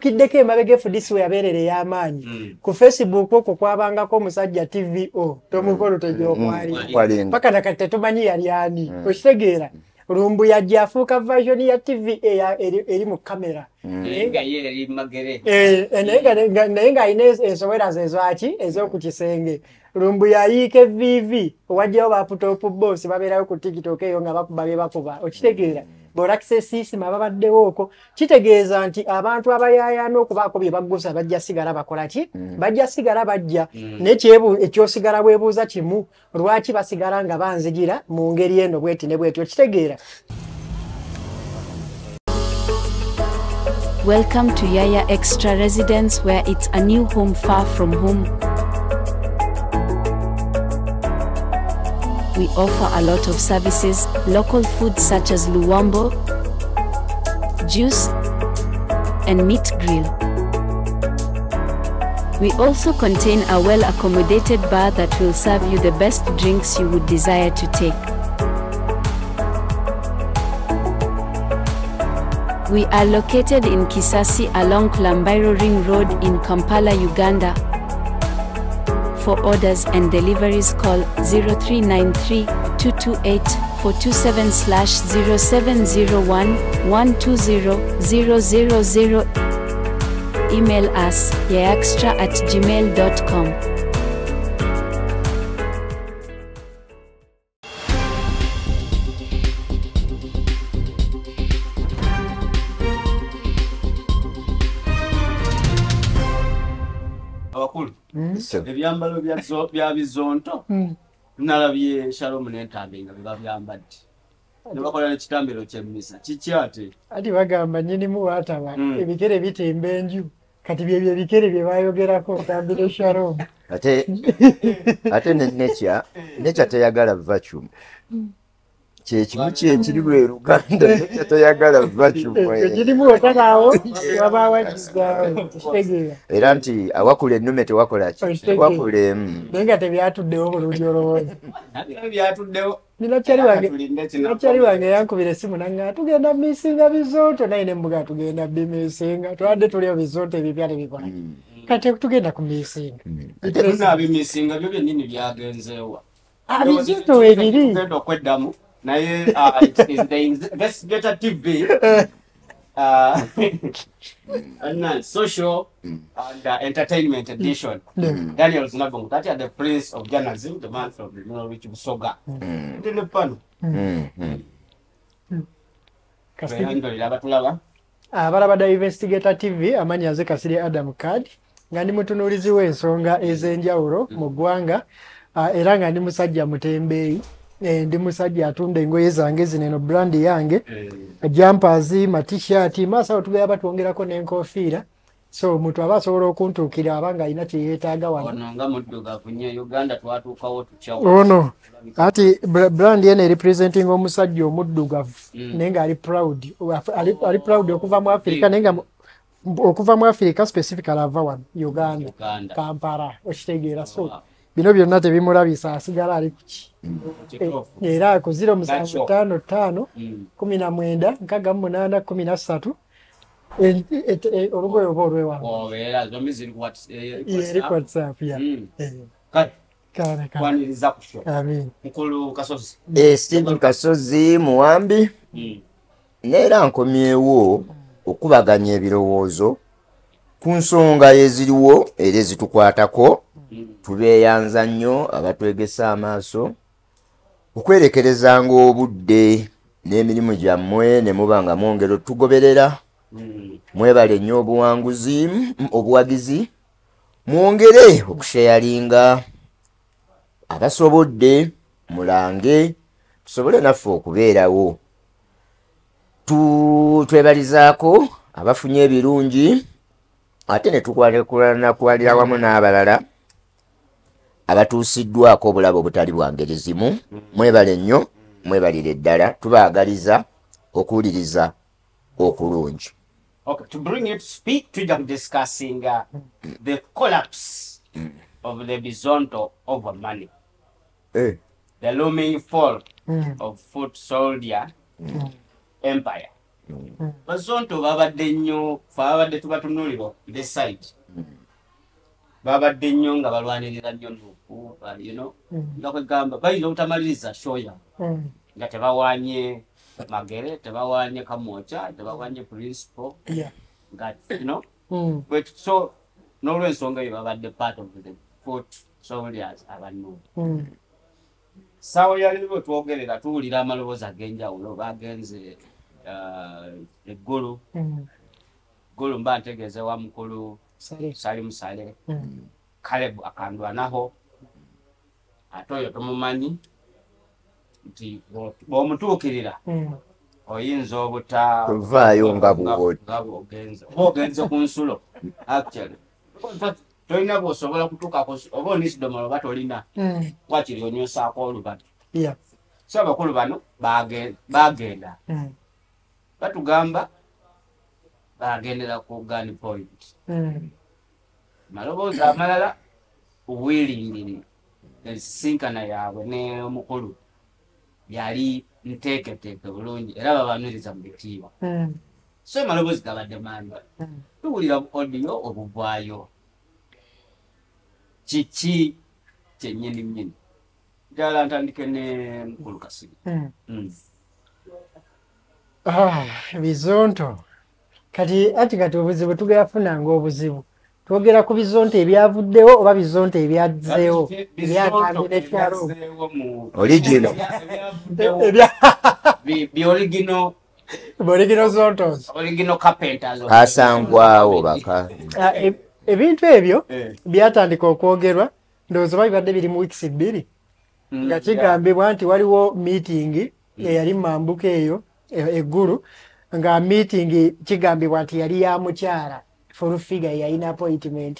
kiddeko emabega efudisi we yabeerera ey'amaanyi. Mm. ku facebook okwo kwabangako omusajja tvo tomukolo tegyokwali Kwalinga. paka nakati tetumanyi yali ani. Okitegeera lumbu yajja afuuka version ya tv eya- eri mu kamera naye nga magere. Eh, eh, ensowera ze ezaki ez'oku kisenge lumbu yayiika evivi owajjayo baputopu bos babeerayo ku tiktok eyo nga bakuba bye bakuba. Okitegeera bwolakisa esiisima babaddewo okwo kitegeeza nti abantu abayaayaana okubaako bye baggusa bajja sigala bakola ki? Bajja sigala bajja. Naye kyebu- ekyosigala bwebuuza kimu lwaki basigala nga banzigira mu ngeri eno bweti ne bweti? Okitegeera. Welcome to Yaya Extra Residence where it's a new home far from home. We offer a lot of services, local food such as luwambo, juice, and meat grill. We also contain a well accommodated bar that will serve you the best drinks you would desire to take. We are located in Kisasi along Kulambairo Ring Road in Kampala, Uganda. For orders and deliveries call 0393 228 427 0701 120 000. Email us yaextra at gmail.com. ebyambalo bya zo- bya bizonto nalabye shalomu n'entambe nga biba byambadde ne bakola n'ekitambiro kyemmisa kiki ate? Ati bagamba nyinimu waataba Mm. ebikere bitimba enju. Kati byebyo ebikere bye bayogerako otambire shalom. Ate ate ne necha necha teyagala vacuum kyekimu kyekiri lwe luganda kitegeera era nti awakula ennume Okitegee. tewakula emu. Naye nga tebyatuddewo bulungi olowooza. Nakyali wange yankubira essimu nanga tugenda misinga bizonto naye nembuga tugenda bimisinga tubadde tulio bizonto ebipya tebikola kati tugenda ku misinga tunaabimisinga byo byennyini byagenzeewa. Ah, tugenda okweddamu naye uh, it is the investigator tv uh, and social and uh, entertainment edition. Daniel zinabongo that are the prince of journalism the man from norwich busoga ndi ne pano. Beyandolera abatulaba abalabada investigator tv amanyi aze kasiri adam card nga ndi mutunuulizi w'ensonga ez'enjawulo mu ggwanga. Ah, era nga ndi musajja mutembeeyi ndi musajja atunda engoye zange zino eno brandi yange. Jampazi matishaati maaso awo tugenda batwongerako n'enkofiira. So omuntu aba asobola okuntuukira aba nga alina kyeyeetaaga wano. Ono nga muddugavu nnyo uganda twatuukawo tutya ono ati bra- brand eno erepresenting omusajja omuddugavu Mm. naye nga ali proud ali, proud okuva mu afirika naye nga okuva mu afirika specifically ava wano uganda kampala okitegeera so. Bino byonna tebimulabisa asigala ali kuki Kituufu. era ku ziro musanvu ttaano ttaano Mm. kumi na mwenda nkaga mu munaana kumi na ssatu E- e- e- olugoye oba olwewange obeera zombi ziri what- eh, eri WhatsApp. ya Mm. Eh, Eh, stephen kasozi muwambi Mm. neera nkomyewo okubaganya ebirowoozo ku nsonga eziriwo era ezitukwatako. Tubeeyanza nnyo abatwegesa amaaso okwerekerezanga obudde n'emirimu gyammwe ne muba nga mwongera otugoberera Mm. mwebale nnyo obuwanguzi obuwagizi mwongere okusheyalinga abasobodde mulange tusobole naffe okubeerawo. Tu- twebalizaako abafunye ebirungi ate ne tukwalira wamu n'abalala abatuusiddwako obulabe obutali bwa ngeri zimu mwebale nnyo mwebalire ddala tubaagaliza okuwuliriza okulungi. Okay, to bring it to speak, tujja discussing uh, the collapse of the Bizonto over money, Eh, the looming fall Mm. of foot soldier empire. bazonto babadde nnyo fe ababadde tubatunuulira the side babadde nnyo nga balwanirira nnyo nga kwegamba bayina obutamaliriza shoya Mm. nga tebawanye magere tebawanye kamwoca tebawanye principal. Nga you know Mm. but so n'olwensonga eyo babadde part of the foot soldiers abanuuli Mm. saawa yaleero twogerera tuwulira amaloboozi ag'enjawulo bagenze uh, eggulu. Mm. gulu mba ntegeeze wa mukulu sali musale kalebu akandwanaho ate oyo tomumanyi nti bwo- bw'omutuukirira Mm. oyinza obuta Tovaayo nga oba ogenze ku nsulo actually tolina bw'osobola kutuuka ku nsu- oba oniisidomolo oba tolina Mm. wakiri onywesaako olubatu Yeah. so abakulu bano bage- bagenda Mm. batugamba bagendera ku gun point maloboozi amalala wheeling ensisinkana yaabwe n'omukulu yali nteeketeeke bulungi era babaniriza mu bitiibwa Mm. so amaloboozi gabadde mangi Mm. tuwulira odiyo obuvaayo kiki kyennyini nnyini njala ntandike ne mukulu kasiri Mm. Mm. Ah, bizonto kati ati kati obuzibu tugafunanga obuzibu twogera ku bizonto ebyavuddewo oba bizonto ebyazzeewo ebyatambira ekyalo Original. byorigino boligino zontos. kasangwawo baka. Ah, e- ebintu ebyo Eh. byatandika okwogerwa. Ndowooza oba bibadde biri mu wiikisi bbiri. Mm, nga kigambibwa nti waliwo miitingi eyali mambuka eyo e- eggulu. Nga miitingi kigambibwa nti yali ya mukyala fulufiga yalina appointment.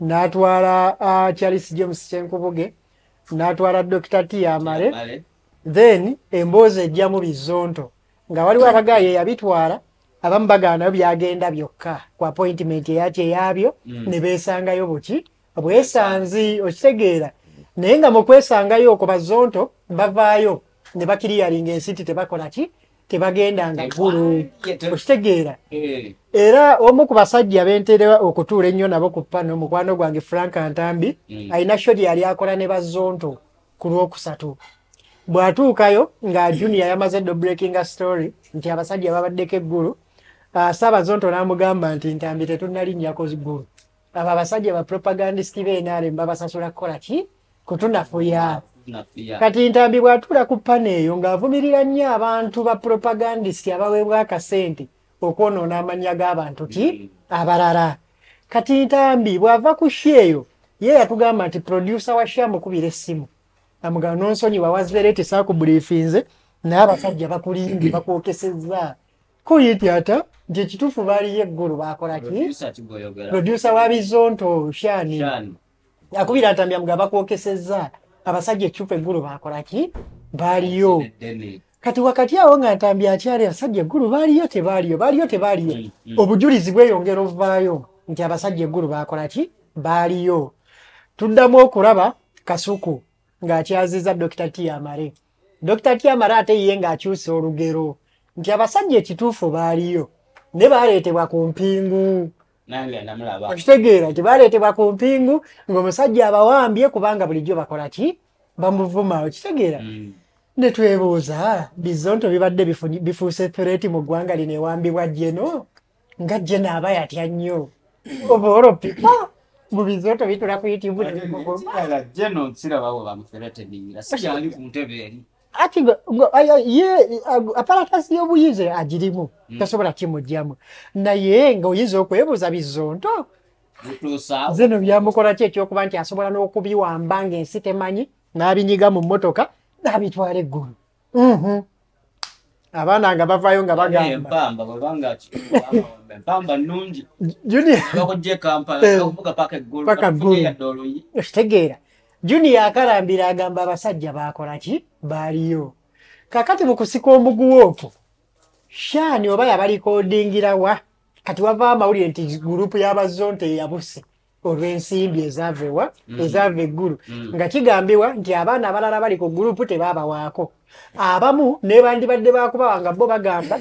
N'atwala uh, charles james kyenkubuge n'atwala dr t. Amale. Male. then emboozi ejja mu bizonto. Nga waliwo abagaayi eyabitwala abamu bagaanayo byagenda byokka ku appointment eyati eyabyo Mm. ne beesangayo buki. Bwesanzi okitegeera. Naye nga mu kwesangayo okwo bazonto bavaayo ne bakiriyalinga ensiti tebakola ki tebagendanga ggulu okitegeera. Eh, era omu ku basajja benterewa okutuula ennyo nabo ku pano mukwano gwange frank ntambi Mm. alina shoti yali akola ne bazonto ku lwokusatu. Bw'atuukayo nga junior yamaze ddo breaking a story nti abasajja babaddeko eggulu uh, saabazonto n'amugamba nti ntambi tetunnalinnyako ggulu abo abasajja bapropagandist b'enrm babasasula kukola ki? Kutunafuya. Kati ntambi bw'atuula ku pana eyo ng'avumirira nnyo abantu ba propagandist abaweebwa akasente okwonoona amannya g'abantu ki? Abalala. Kati ntambi bw'ava ku shi eyo ye yatugamba nti producer wa shi amukubira essimu. Amugamba nonsonyi wawazire tisaakubuliifinze naye abasajja bakulimbye bakwokesezza. Kuyiti ata? Nti ekituufu baaliyo eggulu bakola ki? Producer wa bizonto Shani. akubira ntambi amugamba bakwokesezza abasajja ekyufu eggulu bakola ki? Baaliyo. Kati wakati awo nga ntambi akyali abasajja eggulu baaliyo tebaaliyo baaliyo tebaaliyo. Mm, mm. obujulizi bweyongera ovaayo nti abasajja eggulu bakola ki? Baaliyo. Tuddamu okulaba kasuku ng'akyaziza dr t amale dr t amale ate ye ng'akyusa olugero nti abasajja ekituufu baaliyo ne baaleetebwa ku mpingu Nange namulaba. okitegeera nti baaleetebwa ku mpingu ng'omusajja abawambye kubanga bulijjo bakola ki bamuvuma okitegeera Mm. ne twebuuza bizonto bibadde bifuuse threati mu ggwanga lino ewambibwa jeno nga jeno aba yatya nnyo obaolo pipa mu bizonto bitula ku youtube Jeno nsiraba bwe bamuthreateningira. Sikyali ku ntebe eri. Ati nga- nga- aya- ye aparatasi y'obuyize agirimu tasobola kimugjamu naye ng'oyinza okwebuuza bizonto zino byamukola ki ekyokuba nti asobola n'okubiwamba ng'ensi temanyi n'abinyiga mu mmotoka n'abitwala eggulu Mhm. abaana nga bavaayo nga Naye bagamba Empamba bwebanga kituufu, empamba nnungi. junior Bakujja Kampala, bakuvuga paka eggulu. Paka bakufunye eggulu. yadde oluyi. okitegeera junior akalambira agamba abasajja bakola ki? Baaliyo. Kakati mu kusika omuguwa okwo shaani oba yabalikodingira wa? Kati wava amawulire nti gurupu y'abazonte yabuse olw'ensimbi ezaava ewa ezaava eggulu nga kigambibwa nti abaana abalala bali ku gurupu tebaabawaako abamu ne bandibadde bakubawa nga bo bagamba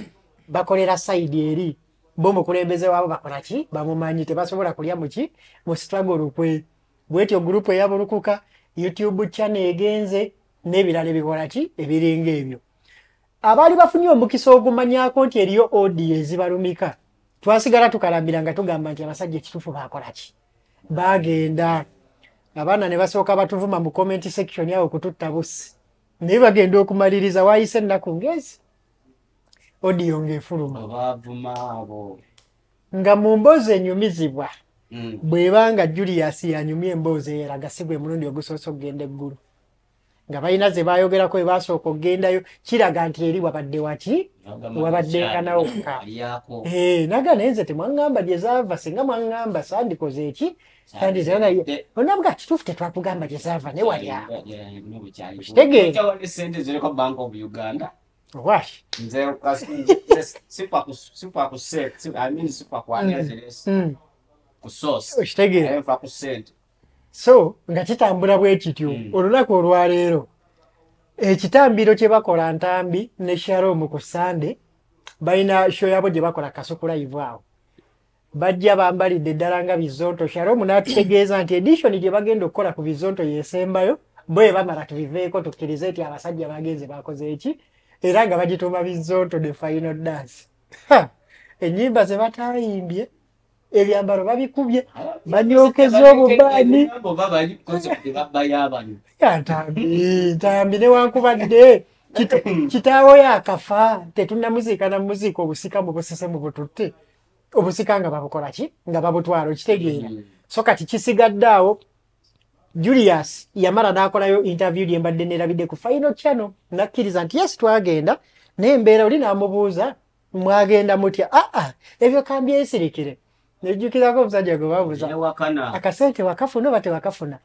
bakolera sayidi eri. Bo omukulembeze waabo bakola ki? Bamumanyi tebasobola kulya muki mu struggle kwe. Bwetyo gurupu eyabulukuka youtube channel egenze n'ebirala ebikola ki? Ebiringa ebyo. Abaali bafunye omukisa ogumanyako nti eriyo audio ezibalumika twasigala tukalambira nga tugamba nti abasajja ekitufu bakola ki? Bagenda. Abaana ne basooka batuvuma mu comment section awo kututta busi naye bagenda okumaliriza waayise ennaku ngezi? Odiyo ng'efuluma. Nga mu mboozi enyumizibwa Mm. bw'eba julius yanyumya emboozi eyo eraga si gwe mulundi ogusoose okugenda eggulu nga balina ze bayogerako ebasooka okgendayo kiraga nti eri wabadde waki wabadde. Eh, naga naye nze temwaŋŋamba gye zaava singa mwaŋŋamba sandikoze eki onabwa kituufu tetwakugamba gye zaava ne walyawo uganda washi nze sifa ku- sifa ku se- si- I mean sifa ku anezeresi Mm, ku source okitegeera naye nfa ku sente. So nga kitambula bwe kityo Mm. olunaku olwaleero ekitambiro kye bakola ntambi ne shalom ku sande balina sho yabo gye bakola kasuku live awo. Bajja bambalidde ddala nga bizonto. Shalom n'atutegeeza nti edishoni gye bagenda okukola ku bizonto yesembayo bwe bamala tubiveeko tukkirize nti abasajja bagenze bakoze eki era nga bagituuma bizonto the final dance. Ha! ennyimba ze batayimbye ebyambalo babikubye banyookeza obubaani ntambi newankubadde kit- kitaawo yakafa tetunnamuziika na muziika obusika mu busese mu bututte obusika nga babukola ki nga babutwala okitegeera so kati kisigadde awo julius yamala n'akolayo interview lye mbadde nerabidde ku final channel nakkiriza nti yes twagenda nembeera oli n'amubuuza mwagenda mutya aa ebyo kambyesirikire nejjukirako omusajja gwe babuuza akasente wakafuna oba tewakafuna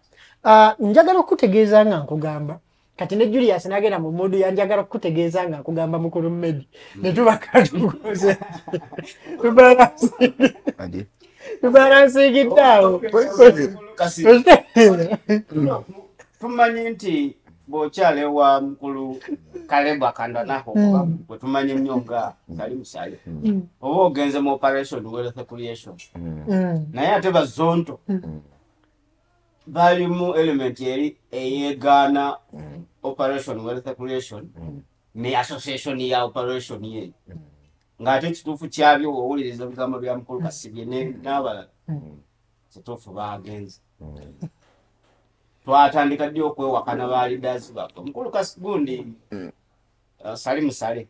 Ah, njagala okukutegeeza nga nkugamba kati ne julius nagenda mu mudu yanjagala okukutegeeza nga nkugamba mukulu mmedi netubaka tukoze Andi? tubalansiigidde awo kasi tumanyi nti bw'okyala ewa mukulu kaleba akandanaho bwe tumanyi nnyo nga sali musale oba ogenze mu operation wealth creation. Mm, naye ate bazonto balimu element eri eyegaana operation wealth creation ne association ya operation ye. Ng'ate ekituufu kyabyo owuliriza ebigambo bya mukulu kasibye n'abalala. Kituufu bagenze twatandika ddi okwewakana ba leaders baffe? Mukulu kasigundi uh, sali musale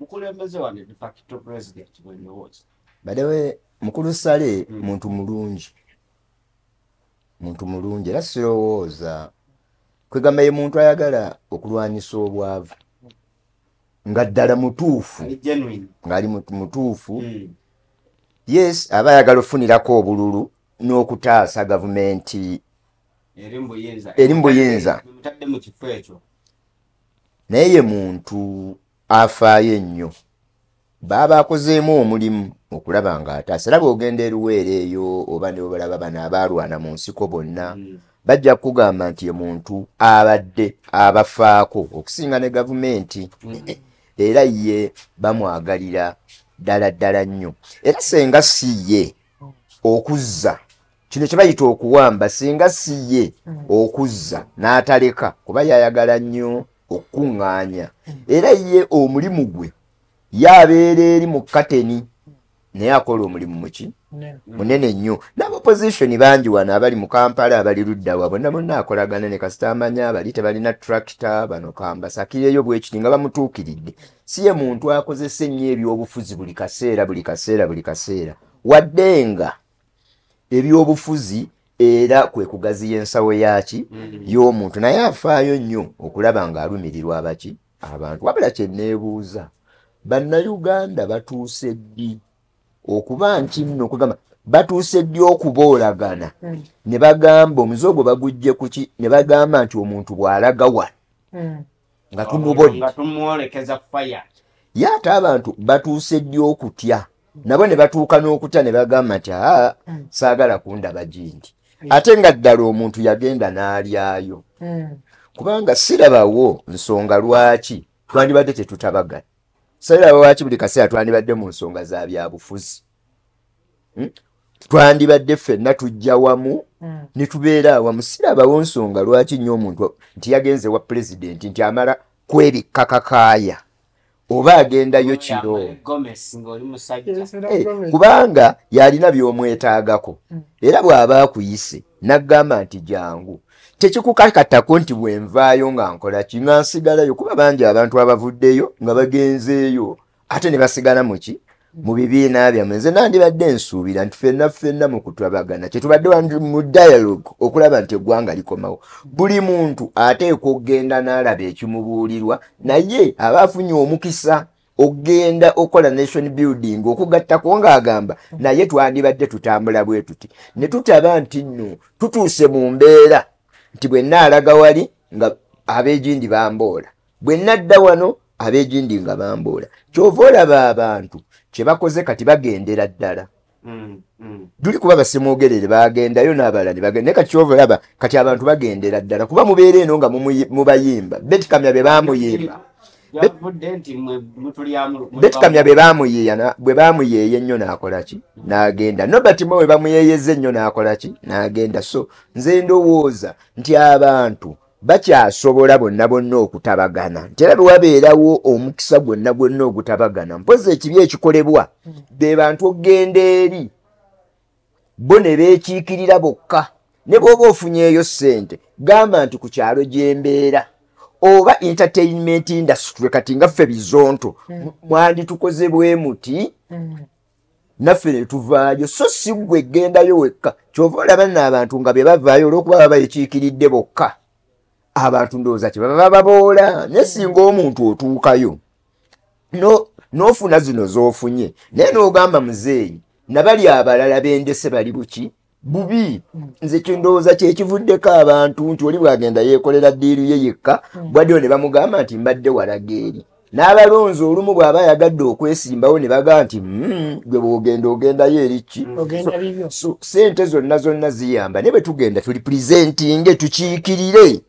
mukulembeze wane de facto president bwendowooza badewe mukulu sale muntu mulungi. Muntu mulungi era sirowooza. Kwegamba ye muntu ayagala okulwanyisa obwavu. Nga ddala mutuufu. Ali genuine. Ng'ali mutu- mutuufu. Mm. yes aba ayagala ofunirako obululu n'okutaasa gavumenti eri mu buyinza naye ye muntu afaayo ennyo. Baaba akozeemu omulimu okulaba ng'ataasa era bw'ogenda eruweera eyo oba ne balaba bano abaalwana mu nsiko bonna Mm. bajja kukugamba nti ye muntu abadde abafaako okusinga ne gavumenti. Era ye bamwagalira ddala ddala nnyo. Era senga si ye okuzza kino kye bayita okuwamba singa si ye okuzza n'ataleka kuba yayagala nnyo okukuŋŋaanya. Era ye omulimu gwe yabeera eri mu kateni naye akola omulimu muki ne- munene. Nnyo. N'abapositioni bangi wano abali mu kampala abali luddawa bonna bonna akolagana ne kasita amanya bali tebalina tractor bano kambasakireyo bwekiti nga bamutuukiridde. Si ye muntu akozesa ennyo ebyobufuzi buli kaseera buli kaseera buli kaseera. Wadde nga ebyobufuzi era kwe kugaziya ensawo yaki y'omuntu. Naye afaayo nnyo okulaba ng'alumirirwa abaki abantu wabula kyenneebuuza bannayuganda batuuse ddi? Okuba nti nno okugamba batuuse ddi okuboolagana? Mm. ne bagamba omuze ogwo bagugje kuki ne bagamba nti omuntu bw'alaga wano mm, nga tumubodde ye ate abantu batuuse ddi okutya nabo ne batuuka n'okutya ne bagamba nti aa Mm. saagala kundaba gindi ate nga ddala omuntu yagenda n'alyayo. Mm, kubanga sirabawo nsonga lwaki? Twandibadde tetutabagana salirawo waki buli kaseera twandibadde mu nsonga za byabufuzi Hmm? twandibadde ffenna tujja wamu ne tubeera awamu. Sirabawo nsonga lwaki nnyo omuntu nti yagenze wa pulezidenti nti amala kwebikkakakaaya oba agendayo kiro. Eh, kubanga yalina by'omwetaagako. Era bw'aba akuyise n'aggamba nti jangu tekikukakatako nti bwenvaayo nga nkola ki? Nga nsigalayo? Kuba bangi abantu abavuddeyo nga bagenzeeyo. Ate ne basigala muki mu bibiina byammwe. Nze nandibadde nsuubira nti ffenna ffenna mu kutabagana kyetubadde mu dialogue okulaba nti eggwanga likomawo. Buli muntu ateekwa okgenda n'alaba ekimubuulirwa naye aba afunye omukisa okgenda okola nation building okugattako ng'agamba naye twandibadde tutambula bwe tuti. Ne tutaba nti nno tutuuse mu mbeera nti bwe naalaga wali nga ab'egindi bamboola. Bwe nadda wano ab'egindi nga bamboola kyova olaba abantu kye bakoze kati bagendera ddala. Mm, mm. tuli kuba basemwogerere bagendayo n'abalala ne bagenda naye kati kyova olaba kati abantu bagendera ddala. Kuba mubeera eno nga mubayimba betikamya be mutulyamu betikamya bwe bamuyeeya ennyo n'akola ki? N'agenda. Nobert mo bwe bamuyeeyeza ennyo n'akola ki? N'agenda. So nze ndowooza nti abantu bakyasobola bonna bonna okutabagana. Nti era bwe wabeerawo omukisa gwonna gwonna ogutabagana mpozi ekibi ekikolebwa be bantu okgenda eri bo ne beekiikirira bokka ne bw'oba ofunyeeyo ssente gamba nti ku kyalo gy'embeera oba entertainment industry kati nga ffe bizonto mwanditukoze bwe muti naffe ne tuvaayo so si gwe gendayo wekka kyova olaba nno abantu nga be bavaayo olw'okuba baba bekiikiridde bokka abantu ndowooza kye baba bababoola naye singa omuntu otuukayo no- n'ofuna zino z'ofunye naye n'ogamba muzeeyi nabali abalala bendese bali buki? Bubi. Nze kyendowooza kyekivuddeko abantu nti oli bwagenda yeekolera ddiiru ye yekka bwaddeyo ne bamugamba nti mbadde walaga eri. N'abalonzi olumu bw'aba ayagadde okwesimbawo ne bagamba nti "Mm, gwe bw'ogenda ogendayo eri ki? Ogenda bibyo. so sente zonna zonna ziyamba. Naye bwe tugenda tuli pulizentinge tukiikirire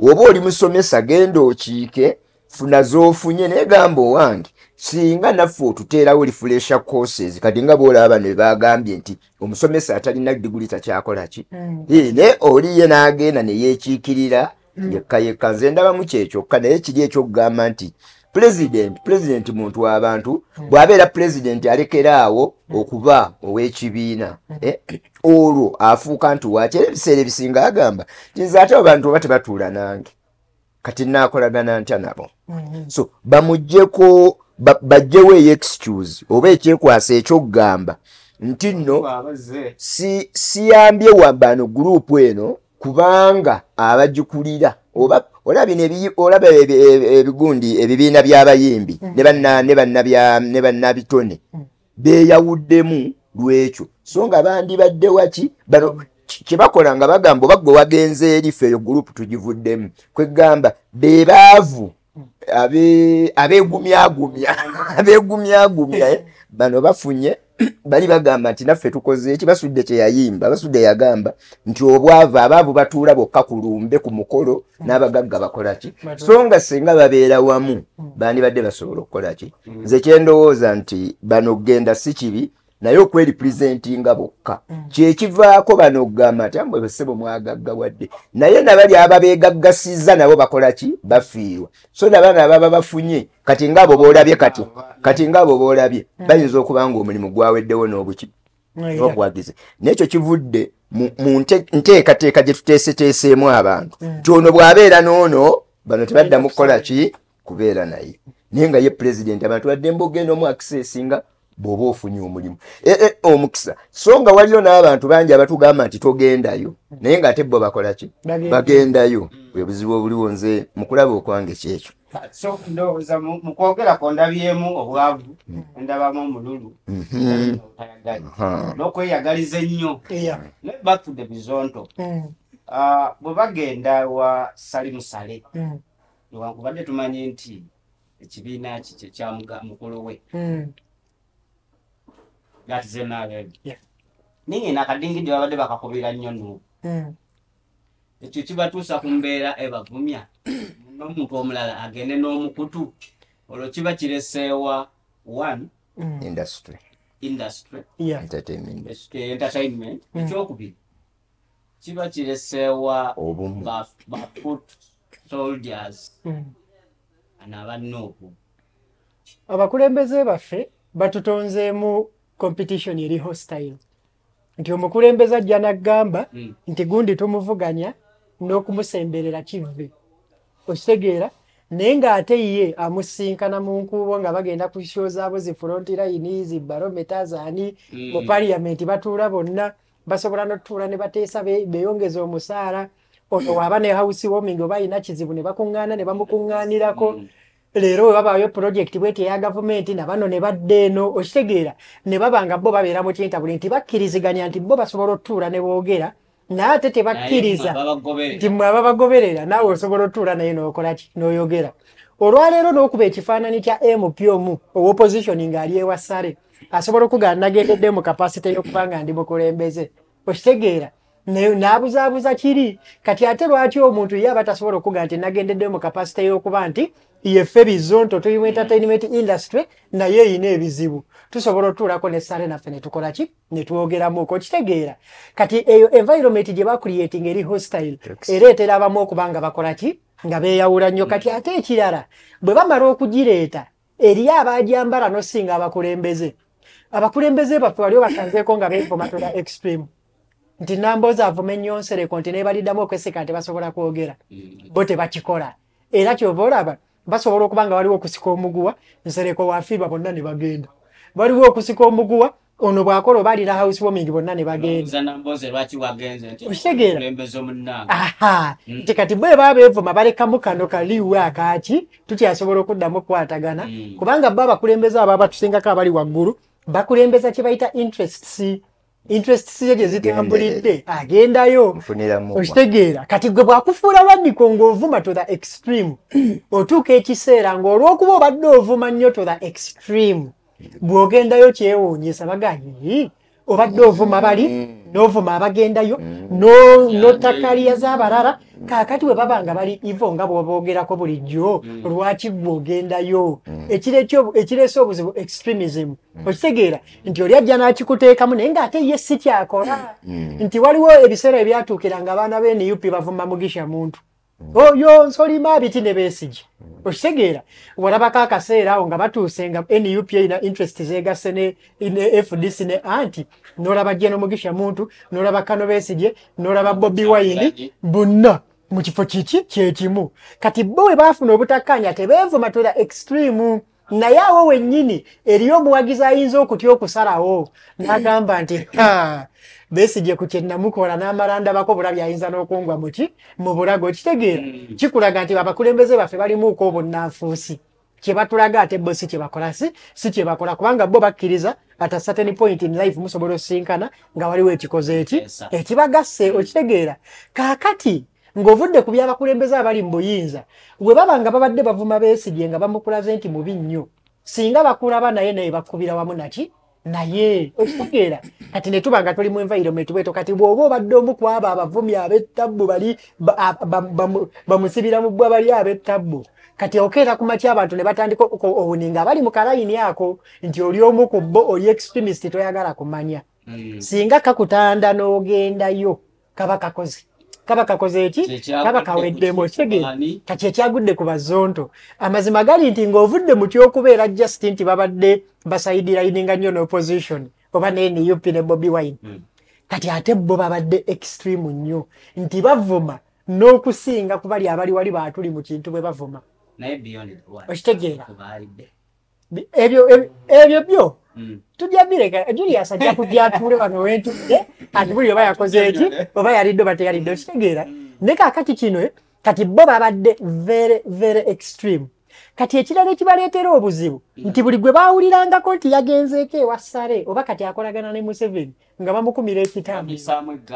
oba oli musomesa genda okiike funa z'ofunye naye gamba owange singa naffe otuteerawo refresha courses kati nga bwolaba bano bagambye nti omusomesa atalina diguli takyakola ki? Eh, naye oli ye n'agenda ne yeekiikirira yekka yekka nze ndabamu kyekyokka naye kiri ekyokugamba nti pulezidenti pulezidenti muntu w'abantu bw'abeera pulezidenti alekeraawo okuba ow'ekibiina Eh, olwo afuuka nti waaki era ebiseera ebisinga? Agamba nti nze ate abantu oba tebatuula nange. Kati naakolagana ntya nabo. So bamugjeko ba- baggyewo eyo excuse oba ekyekwasa ekyokugamba nti nno siyambye wabano gurupu eno kubanga abagikulira oba olaba olaba ebi- ebi- ebigundi ebibiina by'abayimbi ne banna- ne bannabitone beeyawuddemu lwekyo. So nga bandibadde waki? Bano kyebakola nga bagamba oba gwe wagenze eri ffe eyo gurupu tugivuddemu. Kwegamba be baavu abe- abeegumyagumya abeegumyagumya eh, bano bafunye bali bagamba nti naffe tukoze eki? Basudde kyeyayimba basudde yagamba nti obwavu abaavu batuula bokka ku lumbe ku mukolo n'abagagga bakola ki? So nga singa babeera wamu bandibadde basobola okukola ki? Nze kyendowooza nti bano kgenda si kibi naye okweripurezentinga bokka. Kyekivaako bano okugamba nti ambwe basebo mwagaggawadde naye nabali aba beegaggasiza nabo bakola ki? Bafiirwa. So nabana ababa bafunye. Kati ngaabo boolabye kati kati ngaabo boolabye bayinza okuba nga omulimu gwaweddewo n'obuki n'obwagize n'ekyo kivudde mu mu nte- nteekateeka gye tuteeseteeseemu abantu. Nti ono bw'abeera n'ono bano tebaddamu kukola ki? Kubeera naye. Naye nga ye pulezidenti abantu badde mbogenda omu akiseesinga bw'oba ofunye omulimu. E- e, omukisa so nga waliyo n'abantu bangi abatugamba nti togendayo naye ng'ate bo bakola ki? Bagenda. bagendayo. Bwe buzibu obuliwo nze mu kulaba okwange kyekyo. So ndowooza mu mu kwogerako ndabyemu obwavu ndabamu omululu. Ha. n'okweyagaliza ennyo. Back to the bizonto Mm, Ah, bwe bagenda wa salimusale newankubadde tumanye nti ekibiina ki kye kya muga- mukulu we. Gatize nabebe Yeah. ninye nakadingidi babadde bakakubira nnyo nuubu Mm. ekyo kibatuusa ku mbeera ebavumya n'omuntu omulala agende n'omukutu olwo kiba kireseewa one industry industry Yeah. entertainment entertainment ekyokubiri kiba kireseewa Obumu. ba ba foot soldiers Mm. n'abannuuku abakulembeze baffe batutonzeemu competition eri hostile nti omukulembeze ajja naggamba Mm. nti gundi tumuvuganya n'okumusemberera kivve okitegeera naye ng'ate ye amusinkana mu nkuubo nga bagenda ku sho zaabo zi front line zi barometers ani Mm. mu parliament batuula bonna basobola n'otutuula ne bateesa be- beeyongeza omusaala ono waaba ne house warming oba alina kizibu ne bakuŋŋaana ne bamukuŋŋaanirako Mm. Leero we babaayo pulojekiti bweti eya gavumenti na bano ne badda eno okitegeera ne baba nga bo babeera mu kintabuli nti bakkiriziganya nti bo basobola otutuula ne boogera naye ate tebakkiriza nti mwe ababagoberera naawe osobola otuula naye n'okola ki n'oyogera. Olwaleero n'okuba ekifaananyi kya mp omu owopposition ng'ali ewa ssale asobola okugaa nagendedde mu kapasite y'okuba nga ndi mukulembeze okitegeera n'abuzaabuza kiri? Kati ate lwaki omuntu ye aba tasobola okugaa nti nagendedde mu kapasite y'okuba nti yeffe bizonto tuli mu entertainment industry naye eyina ebizibu. Tusobola otuulako nessale naffe ne tukola ki? Ne twogeramuko okitegeera kati eyo environment gye bakuliating eri hostile ereetera abamu okuba nga bakola ki? Nga beeyawula nnyo. Kati ate ekirala bwe bamala okugireeta eriyo abagyambala nosinga abakulembeze. Abakulembeze baffe wali obasanzeeko nga beevumatola extreme nti namboozi avuma ennyonsereko nti nebaliddamu okweseka nti basobola kwogera. Bo tebakikola. Era kyova olaba basobola okuba nga waliwo okusika omuguwa nsereko wafiirwa bonna ne bagenda. Waliwo okusika omuguwa ono bwakola oba alina house warming bonna ne bagenda. Zanamboze lwaki wagenze nti kati bwe baba beevuma balekamu kano kaliwe akaaki tukyasobola okuddamu okukwatagana Mm. kubanga bo abakulembeze abo abatusingako abali waggulu bakulembeza kye bayita interests interests ye gye zitambulidde. agendayo. Okitegeera kati gwe bwakufuula lwaddiko ng'ovuma to the extreme. Otuuka ekiseera ng'olwokuba obadde ovuma nnyo to the extreme bw'ogendayo kyewuunyisa baganye obadde ovuma bali n'ovuma abagendayo no- n'otakaliya z'abalala kaakati bwe baba nga bali ivo nga bw'oboogerako bulijjo lwaki gweogendayo ekireese obuzibu extremism. Okitegeera nti oli ajja n'akikuteekamu naye ng'ate ye si kyakola. Nti waliwo ebiseera ebyatuukira nga abaana be nup bavuma mugisha muntu oyo nsolima biti ne beesigi okitegeera walabako akaseera awo nga batuuse nga nup erina interest zegasse ne fdc ne anti. N'olaba jeno mugisha muntu n'olaba kano beesige n'olaba bobi wayini bonna mu kifo kiki kyekimu kati bo bwe baafuna obutakkanya tebeevuma tula extreme. Naye awo wennyini eriyo omuwagizi ayinza okutya okusalawo. N'agamba nti "Ha, beesige ku kye namukola n'amala ndabako bulabi ayinza n'okungwa muki mu bulago. Kitegeera? Kikulaga nti abakulembeze baffe balimuuko obunnanfuusi kye batulaga ate bo si kye bakola si si kye bakola. Kubanga bo bakkiriza at a certain point in life musobola osinkana nga waliwo ekikoze eki? Ekibagasse okitegeera. Kaakati ng'ovudde ku byabakulembeze abali mu buyinza bwe baba nga babadde bavuma beesigye nga bamukulaze nti mubi nnyo singa bakulaba naye naye bakubira wamu naki naye okitegeera kati ne tuba nga tuli mu environment bweto kati bw'oba obadde omu ku abo abavumi ab'ettabbu bali bamusibira mu bbwa bali ab'ettabbu kati okeera ku makya abantu ne batandika obuninga abali mu kalayini ako nti oli omu ku bo oli extremist toyagala kumanya. Mm. singa kakutanda n'ogendayo kaba kakoze kaba kakoze eki? Kaba kaweddemu kifaananyi. kati ekyagudde ku bazonto amazima gali nti ng'ovudde mu kyokubeera just nti babadde basaidilayininga nnyo n'opposition oba ne nup ne bobi wine. Mm. kati ate bo babadde extreme nnyo. Nti bavuma n'okusinga ku bali abali wali baatuli mu kintu bwe bavuma. Naye. Okitegeera. Ebyo ebyo- ebyo byo Tujja bireka julius ajja kujja atuule wano wentudde ati buli oba yakoze eki oba yalidde oba teyalidde okitegeera ne kaakati kino kati bo babadde very very extreme. Kati ekirala ekibaleetera obuzibu nti buli gwe baawulirangako nti yagenzeeko ewa ssale oba kati akolagana ne museveni nga bamukumira ekitambi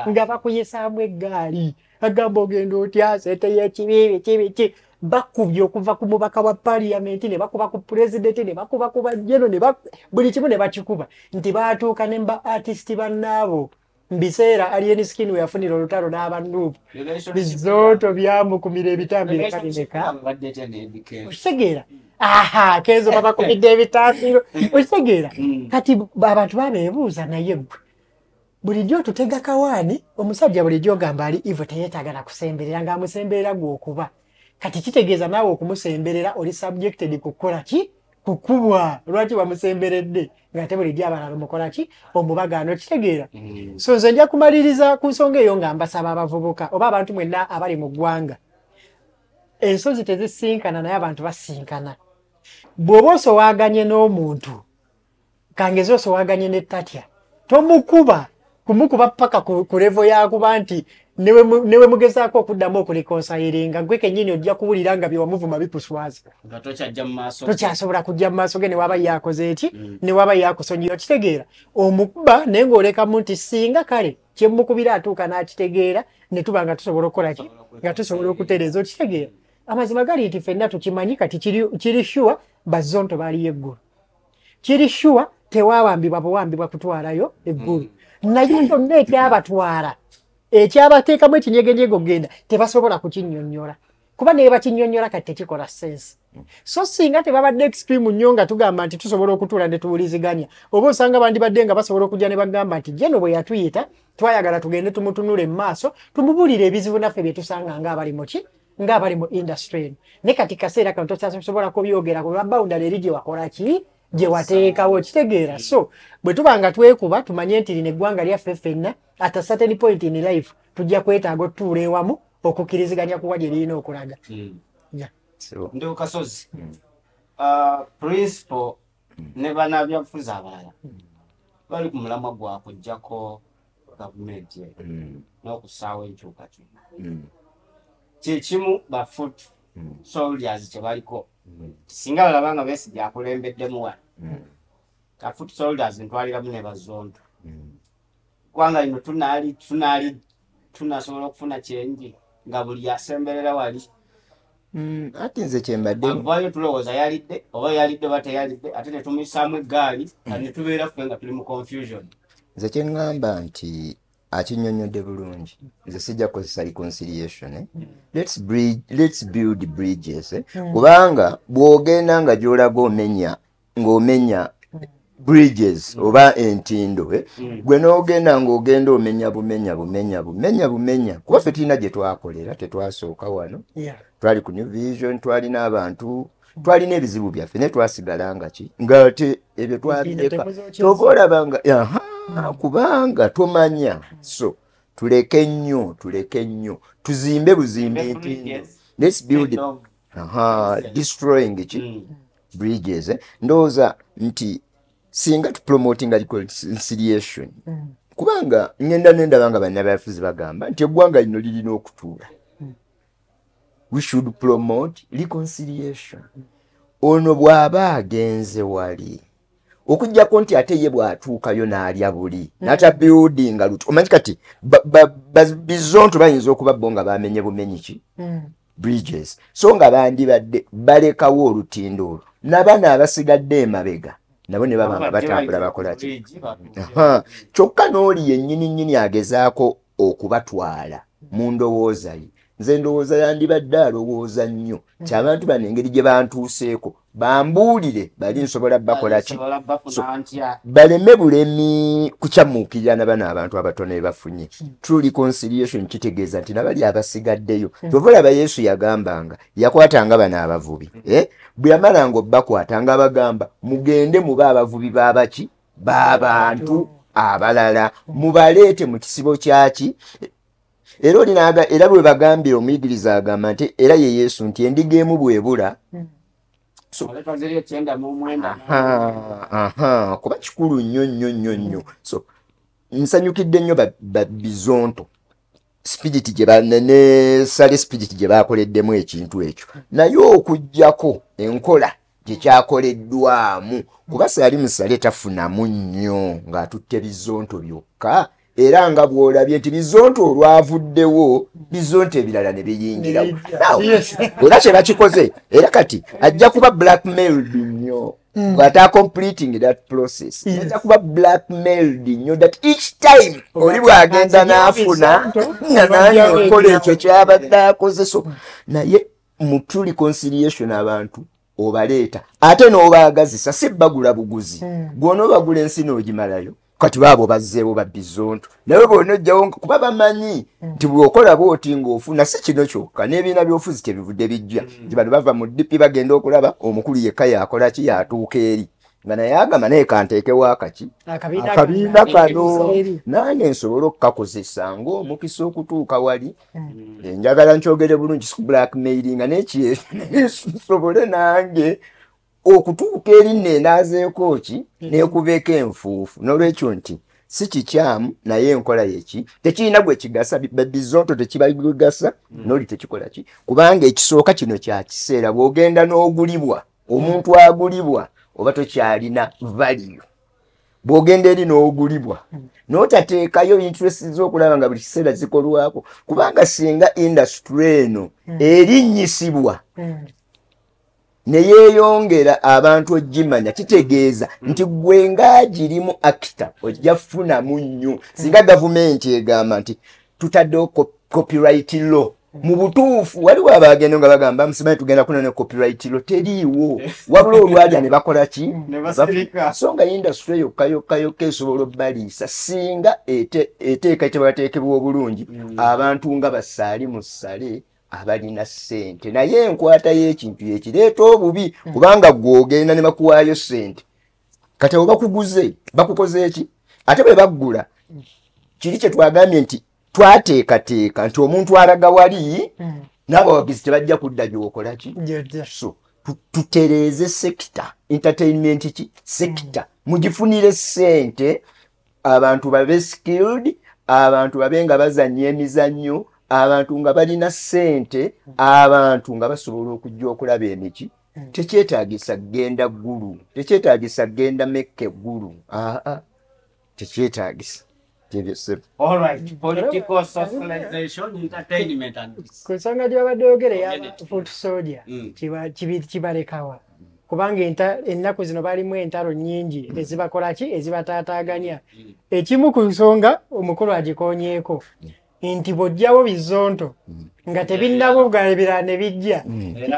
nga bakuyisaamu eggaali agamba ogenda otya sente y'ekibibi kibiki bakubye okuva ku mubaka wa paliyamenti ne bakuba ku pulezidenti ne bakuba ku bajeno buli kimu ne bakikuba. Nti baatuuka ne ba atisiti bannaabo. Mbiseera alien skin we yafunira olutalo Relationship bizooto byamukumira ebitambi Relationship ekalineka yabwe badde etya n'ebikeefu. okitegeera aha kenzo babakubidde ebitafiiro okitegeera Mm. kati abantu babeebuuza naye gwe bulijjo otutega kawaani? Omusajja bulijjo ogamba ali ivo teyeetagala kusemberera ng'amusemberera gwe okuba kati kitegeeza naawe okumusemberera oli subjected kukola ki? Kukubwa lwaki bamusemberedde ng'ate bulijjo abalala omukola ki? Omubagaano kitegeera. Mm. so nze nja kumaliriza ku nsonga eyo nga mbasaba abavubuka oba abantu mwenna abali mu ggwanga. Ensozi tezisinkana naye abantu basinkana. Bw'oba osowaaganye n'omuntu kangezi osowaaganye ne tatya tomukuba kumukuba paka ku levo yakuba nti newe mu- newe mugezaako okuddamu okulikonsayiringa gwe kennyini ojja kuwulira nga byewamuvuma bikuswaza tokyasobola kujja mu maaso ge newaba yakoze eki Mm. newaba yakusonyira okitegeera omukuba naye ng'olekamu nti singa kale kyemukubira atuuka n'akitegeera ne tuba nga tusobola okukola ki? Nga tusobola okutereeza okitegeera. Amazima gali nti ffenna tukimanyi kati kiri- shuwa bazonto baaliyo eggulu. Kiri shuwa tewawambibwa buwambibwa kutwalayo eggulu. Naye kyonna ekyabatwala ekyabateekamu ekinyegenyego genda tebasobola kukinnyonnyola kuba naye bakinnyonnyola kati tekikola sensi so singa tebabadde extreme nnyo nga tugamba nti tusobola okutuula ne tuwuliziganya oba osanga bandibadde nga basobola okujja ne bagamba nti jeno bwe yatuyita twayagala tugende tumutunule mu maaso tumubuulire ebizibu naffe bye tusanga ngaabali mu ki? Ngaabali mu industry eno. Ne kati kaseera kano tosobola kubyogera kulwa boundary eri gye wakola ki gye wateekawo kitegeera. So bwe tuba nga twekuba tumanye nti lino eggwanga lyaffe ffenna at a certain point in life tujja kwetaaga otutuula ewamu okukkiriziganya kuwa gye lirina okulaga. Mm. Yeah. So, ndi kasozi. Ah, principal ne bannabyabufuzi abalala bali ku mulamwa gwakujjako gavumenti eyo mm, n'okusaawa enkyukakyuka kyekimu bafoot mm, soldiers kyebaliko singa balaba nga besigye akulembeddemu wano kafoot soldiers ntwaliramu ne bazonto mm. kubanga lino tunaali tunaali tunasobola okufuna kyenji nga buli asemberera wali. Mm, ate nze kyembadde avayo tulowooza yalidde oba yalidde oba teyalidde ate netumisaamu eggaali netubeera ffe nga tuli mu confusion. Nze kyeŋŋamba nti akinyonyodde bulungi. Nze sijja kukozesa reconciliation eh? let's, bridge, let's build bridges eh? kubanga bw'ogenda nga gy'olaga omenya ng'omenya bridges oba entindo eh? gwe n'ogenda ng'ogenda omenya bumenya bumenya bumenya bumenya. Kuba ffe tulina gye twakolera tetwasooka wano. Twali ku new vision twalina abantu twalina ebizibu byaffe naye twasigala nga ki? Ng'ate ebyo twabireka toba olaba nga aha kubanga tomanya. So tuleke nnyo tuleke nnyo. Tuzimbe buzimbi ntindo let's build aha destroying ki? Mm. Bridges ndowooza nti singa tupromotinga reconciliation kubanga ngenda nendaba nga bannabyafuzi bagamba nti eggwanga lino lirina okutuula. We should promote reconciliation. Ono bw'aba agenze wali okugjako nti ate ye bw'atuukayo n'alya buli nata buildinga luti omanyi kati bizonto bayinza okuba bo nga bamenye bumenyi ki? Mm. bridges. So nga bandibadde balekawo olutindo olwo nabano abasigadde emabega. Nabo ne baba nga batambula bakola ki? kyokka n'oli yennyini nnyini agezaako okubatwala mu ndowooza ye nze ndowooza yandibadde alowooza nnyo. Ti abantu bano engeri gye bantuuseeko bambuulire bali nsobola bakola ki? Baleme bulemi kukyamuukirira na bano abantu abatono be bafunye true reconciliation kitegeeza nti nabali abasigaddeyo. Tova olaba yesu yagambanga yakwatanga bano abavubi eh? bwe yamalanga obbakwatanga abagamba mugende mube abavubi babaki b'abantu abalala. Mubaleete mu kisibo kyaki era olinaga era bwe bagambye omuyigiriza agamba nti era ye yesu nti endiga emu bwebula aha, kuba kikulu nnyo nnyo nnyo nnyo. So nsanyukidde nnyo ba- ba- bizonto. Spiriti gye ba- ne- sale spiriti gye bakoleddemu ekintu ekyo. Naye okugjako enkola gye kyakoleddwamu kuba sali musale tafunamu nnyo ng'atutte bizonto byokka era nga bw'olabye nti bizonto olwavuddewo bizonto ebirala ne biyingirawo era kye bakikoze era kati ajja kuba blackmailed nnyo. Bw'ata completing that process ajja kuba blackmailed nnyo that each time oli bw'agenda n'afuna nga nange okola ekyo kyabadde akoze so naye mu true reconciliation abantu obaleeta ate n'obaagazisa si bagula buguzi. Gwona obagula ensi n'ogimalayo kati baabo bazzeewo babbizonto naye bonojjawo kuba bamanyi nti bw'okola booti ng'ofuna si kino kyokka n'ebiina byofuzi kyebivudde bijja. Nti bano bava mu dipi bagenda okulaba omukulu yekka yakola ki yatuuka eri. Nga naye agamba naye kanteekewo akaki Akabiina kano, nange nsobole okukakozesa ng'omukisa okutuuka wali. Eh, njagala nkyogere bulungi blackmailinga nsobole nange okutuuka eri nenaazeeko ki nekubeeko enfuufu? N'olwekyo nti si kikyamu naye enkola yeki tekirina gwe kigasa babizonto tekibagasa noli tekikola ki? Kubanga ekisooka kino kya kiseera bw'ogenda n'ogulibwa omuntu agulibwa oba tokyalina value. Bw'ogenda eri n'ogulibwa n'otateekayo interest z'okulaba nga buli kiseera zikolwako kubanga singa industry eno erinnyisibwa neyeeyongera abantu ogimanya kitegeeza nti gwe ngagirimu acta ojja funamu nnyo singa gavumenti egamba nti tutaddewo co- copyright law. Mu butuufu waliwo abagendo nga bagamba musimanyi tugenda kunone copyright law. Teriiwo. Wabula olwalya ne bakola ki? Ne so nga industry yokka yokka yokka esobola obbaliisa. Singa ete- eteeka etebagateekebwa obulungi abantu nga basaali mu ssale abalina ssente. Naye enkwata y'ekintu yekireeta obubi kubanga gwogenda ne bakuwaayo ssente. Kati abo bakuguze bakukoze eki? Ate bwe baggula kiri kye twagambye nti twateekateeka nti omuntu alaga wali n'abawagizi tebajja kudda gyokola ki? So tu- tutereeze sekita entertainment ki? Sekita mugifunire sente abantu babe skilled abantu babe nga bazanya emizannyo abantu nga balina sente abantu nga basobola okujja okulaba emiki tekyetagisa genda ggulu tekyetagisa genda mekka eggulu. Aa tekyetagisa Ebyo ssebo. All right. Political socialization, entertainment, and ku nsonga gy'obadde oyogera eya Community. foot soldier Mm. kiba- kibi- kibalekawa kubanga enta- ennaku zino balimu entalo nnyingi ezibakola ki? Ezibataataaganya ekimu ku nsonga omukulu agikonyeeko nti bw'ojjawo bizonto nga tebinnabo bwebirala ne bijja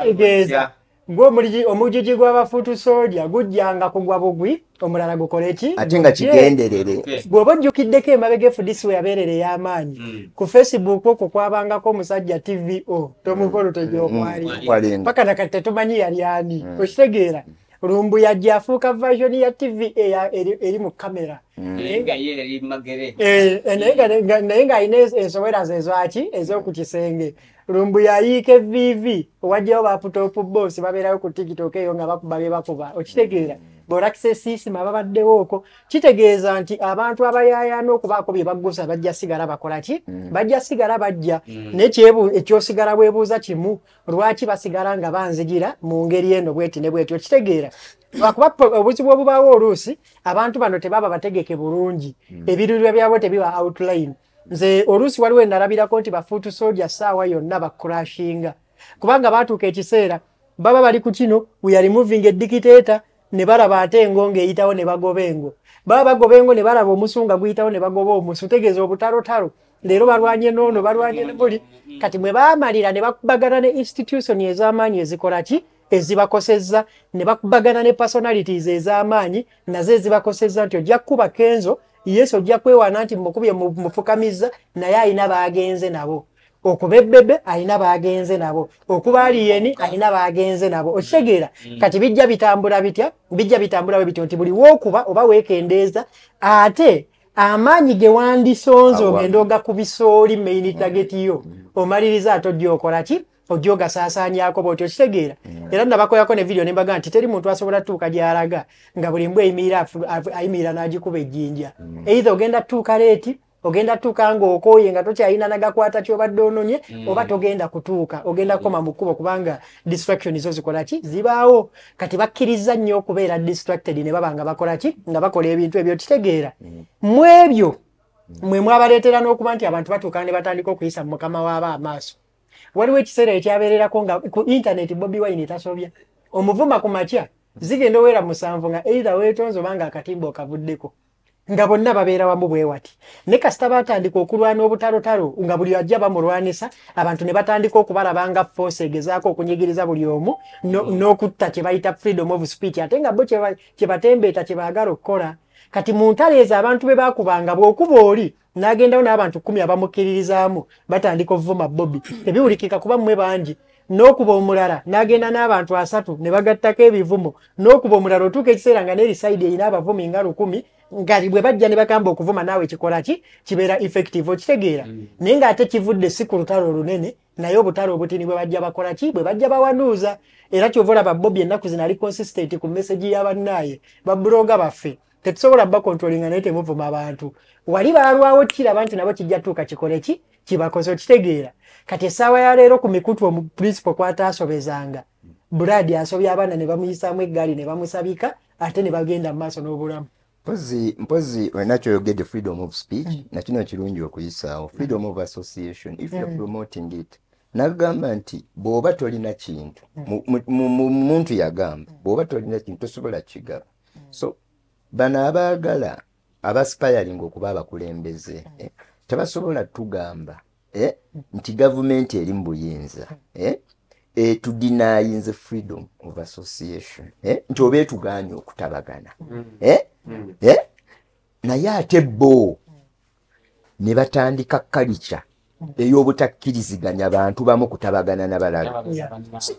kitegeeza. Ng'omuligi- omujiji gw'abafuutu soldier gujjanga kugwa bugwi omulala gukole ki? Ate nga kigenderere. Bw'oba ojjukiddeko emabega efudisi we yabeerera ey'amaanyi Mm. ku facebook okwo kwabangako omusajja tvo tomuva olutegyokwali kwalenga paka nakati tetumanyi yali ani okitegeera lumbu yajja afuuka version ya tv eya- eri eri mu kamera. Naye nga ye eri magere. Eh, eh, naye naye ng'alina ensowera ze ezaki ez'okukisenge lumbu yayiika evivi owajjawo baputopu bosi babeerayo ku tiktok eyo nga bakuba bye bakuba. Okitegeera. Bwolakisa esiisima babaddewo okwo kitegeeza nti abantu abayaayaana okubaako bye baggusa bajja sigala bakola ki? Bajja sigala bajja. Naye kyebu- ekyosigala bwebuuza kimu lwaki basigala nga banzigira mu ngeri eno bweti ne bweti? Okitegeera. Lwakuba obuzibu obubaawo oluusi abantu bano tebaba bategeke bulungi. Ebiruubiro byabwe tebiba outline. Nze oluusi waliwo enalabirako nti bafuutu soja saawa yonna bakurashinga kubanga baatuuka ekiseera baba bali ku kino we are moving edikiteeta ne balaba ate engo ng'eyitawo ne bagoba engo. Baba bagoba engo ne balaba omusu nga guyitawo ne bagoba omusu. Tegeeza obutalotalo leero balwanye noono balwanye ne buli. Kati bwe baamalira ne bakubagana ne institution ez'amaanyi ezikola ki? Ezibakosezza. Ne bakubagana ne personalities ez'amaanyi nazo ezibakosezza nti ojja kukuba kenzo yesu ojja kwewaana nti mukubye mu- mufukamiza naye alina baagenze nabo okuba ebbebe alina baagenze nabo okuba aliyeni alina baagenze nabo. Okitegeera kati bijja bitambula bitya? Bijja bitambula bwe bityo nti buli wookuba oba weekendeeza ate amaanyi ge wandisonze ogenda ogakubisa oli main target yo omaliriza ate ojja okola ki? Ojja ogasaasaanyako bwoti okitegeera era nabakoyako ne video nembaga nti teri muntu asobola tuuka gy'alaga nga buli mbw eyimirira afu- afu- ayimirira n'agikuba ejjinja. Eitha ogenda tuuka leeti ogenda tuuka ng'okooye nga tokyalina nagakwata kyobadde ononye oba togenda kutuuka. Ogenda kukoma mu kkubo kubanga distraction zo zikola ki? Zibaawo. Kati bakkiriza nnyo okubeera distracted ne baba nga bakola ki? Nga bakola ebintu ebyo kitegeera mu ebyo mwe mwabaleetera n'okuba nti abantu batuuka ne batandika okuyisa mu mukama waaba amaaso. Waliwo ekiseera ekyabeererako nga ku intaneti bobi wine tasobya. Omuvuma ku makya zigenda owera musanvu nga eitha weetonze oba nga akatimba okavuddeko nga bonna babeera wamu bwe wati. Ne kasita batandika okulwana obutalotalo nga buli ajja bamulwanisa abantu ne batandika okubalaba nga force egezaako okunyigiriza buli omu no- n'okutta kye bayita freedom of speech ate nga bo kye ba- kye batembeeta kye baagala okukola. Kati mu ntalo ezo abantu be baakubanga bw'okuba oli n'agendawo n'abantu kumi abamukkiririzaamu batandika ovuma bobi tebiwulikika kuba mmwe bangi n'okuba omulala n'agenda n'abantu asatu ne bagattako ebivumo n'okuba omulala otuuka ekiseera nga n'erisaidi erina abavumi nga lukumi nga bwe bajja ne bagamba okuvuma naawe kikola ki? Kibeera effective okitegeera. Naye ng'ate kivudde si ku lutalo olunene naye obutalo obutini bwe bajja bakola ki? Bwe bajja bawanuuza. Era kyova olaba bobi ennaku zino ali consistent ku messagi y'abannaaye babuloga baffe. Tetusobola bakontrolinga naye temuvuma abantu wali balwawo kiraba nti nabo kijja tuuka kikole ki? Kibakoze okitegeera. Kati essaawa ya leero ku mikutu omu principal kwataasobezanga brad asobya abaana ne bamuyisaamu eggaali ne bamusabika ate ne bagenda mu maaso n'obulamu mpozi mpozi wena kyoyogedde freedom of speech nakino kirungi okuyisaawo freedom of association if you're promoting it. Nagamba nti bw'oba tolina kintu mu- mu- mu- mu- muntu yagamba bw'oba tolina kintu tosobola kigaba. So bano abaagala abaspiring okuba abakulembeze eh, tebasobola tugamba eh, nti gavumenti eri mu buyinza eh, tudinayinze freedom of association nti oba etugaanye okutabagana naye ate bo ne batandika kalica ey'obutakkiriziganya bantu bamu kutabagana na balala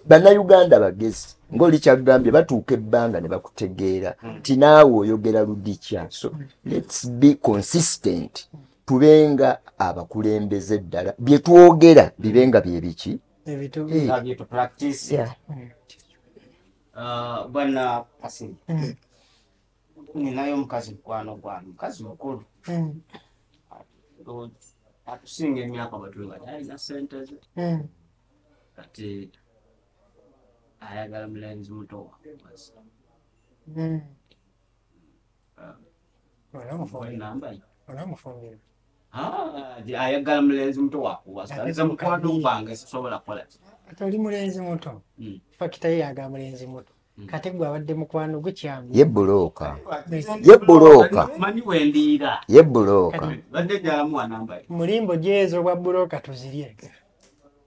bannayuganda bagezi ngaoli kyagambye batuuka ebbanga ne bakutegeera. Nti naawe oyogera ludikya so lets be consistent. Tubenga abakulembeze ddala. Bye twogera bibenga bye biki? Ebitu Eh, Ninayo mukazi mukwano gwange, mukazi mukulu. Mm, Atu- Atusinga emyaka batuli nga talina sente ze. mm. Kati ayagala mulenzi muto. Mm. Di- ayagala mulenzi muto wakuwasa. Nze mukwano gwange sisobola kukola oli mulenzi muto Mm. fakita ye yaga mulenzi muto kate gwe abadde mukwano gukyambi ye bulooka ye bulooka Manyi wendiira. ye bulooka Badde jalamuwa namba ye. mulimbo gyezo obwa bulooka tuzirye.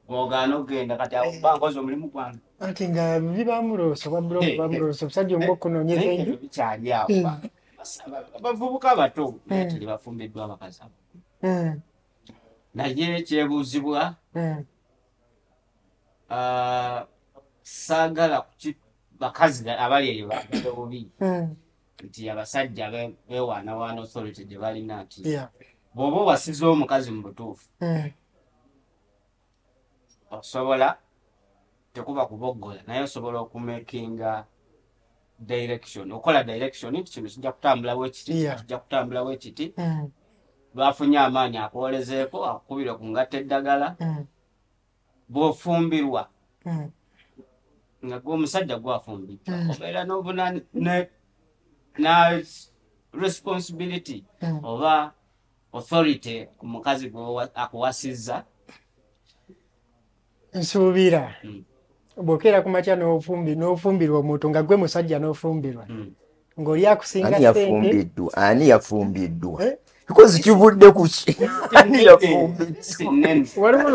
Ogaana ogenda kati awo bba nkoze omulimu gwange. anti nga bibamuloosa obwa bulooka bamuloosa omusajja omu okunoonyeza Naye enju. ebyo bikyali awo. ba- basaba- Abavubuka bato teri bafumbiddwa abakazi abo. Mm, naye kyebuuzibwa mm, ah, saagala kuki bakazi abali eyo bagala obubi mm. nti abasajja be- beewaanawaana authority gye balina nti Yeah. bw'oba owasiza omukazi mu butuufu Mm, osobola tekuba kuboggola naye osobola okumakinga direction okola direction nti kino kijja kutambula wekiti Yeah. kijja kutambula wekiti mm, lwafunye amaanyi akwolezeeko akukubire ku ngata eddagala bw'ofumbirwa. Nga gwe omusajja gwafumbidwa Mm. obeera n'obunani ne na responsibility Mm. oba authority ku mukazi gwe akuwasizza nsuubira Mm. bw'okeera ku makya n'ofumbi n'ofumbirwa omuntu nga gwe musajja n'ofumbirwa Mm. ng'oli akusinga ani sente yafumbiddwa? Because kivudde ku ki ani waliwo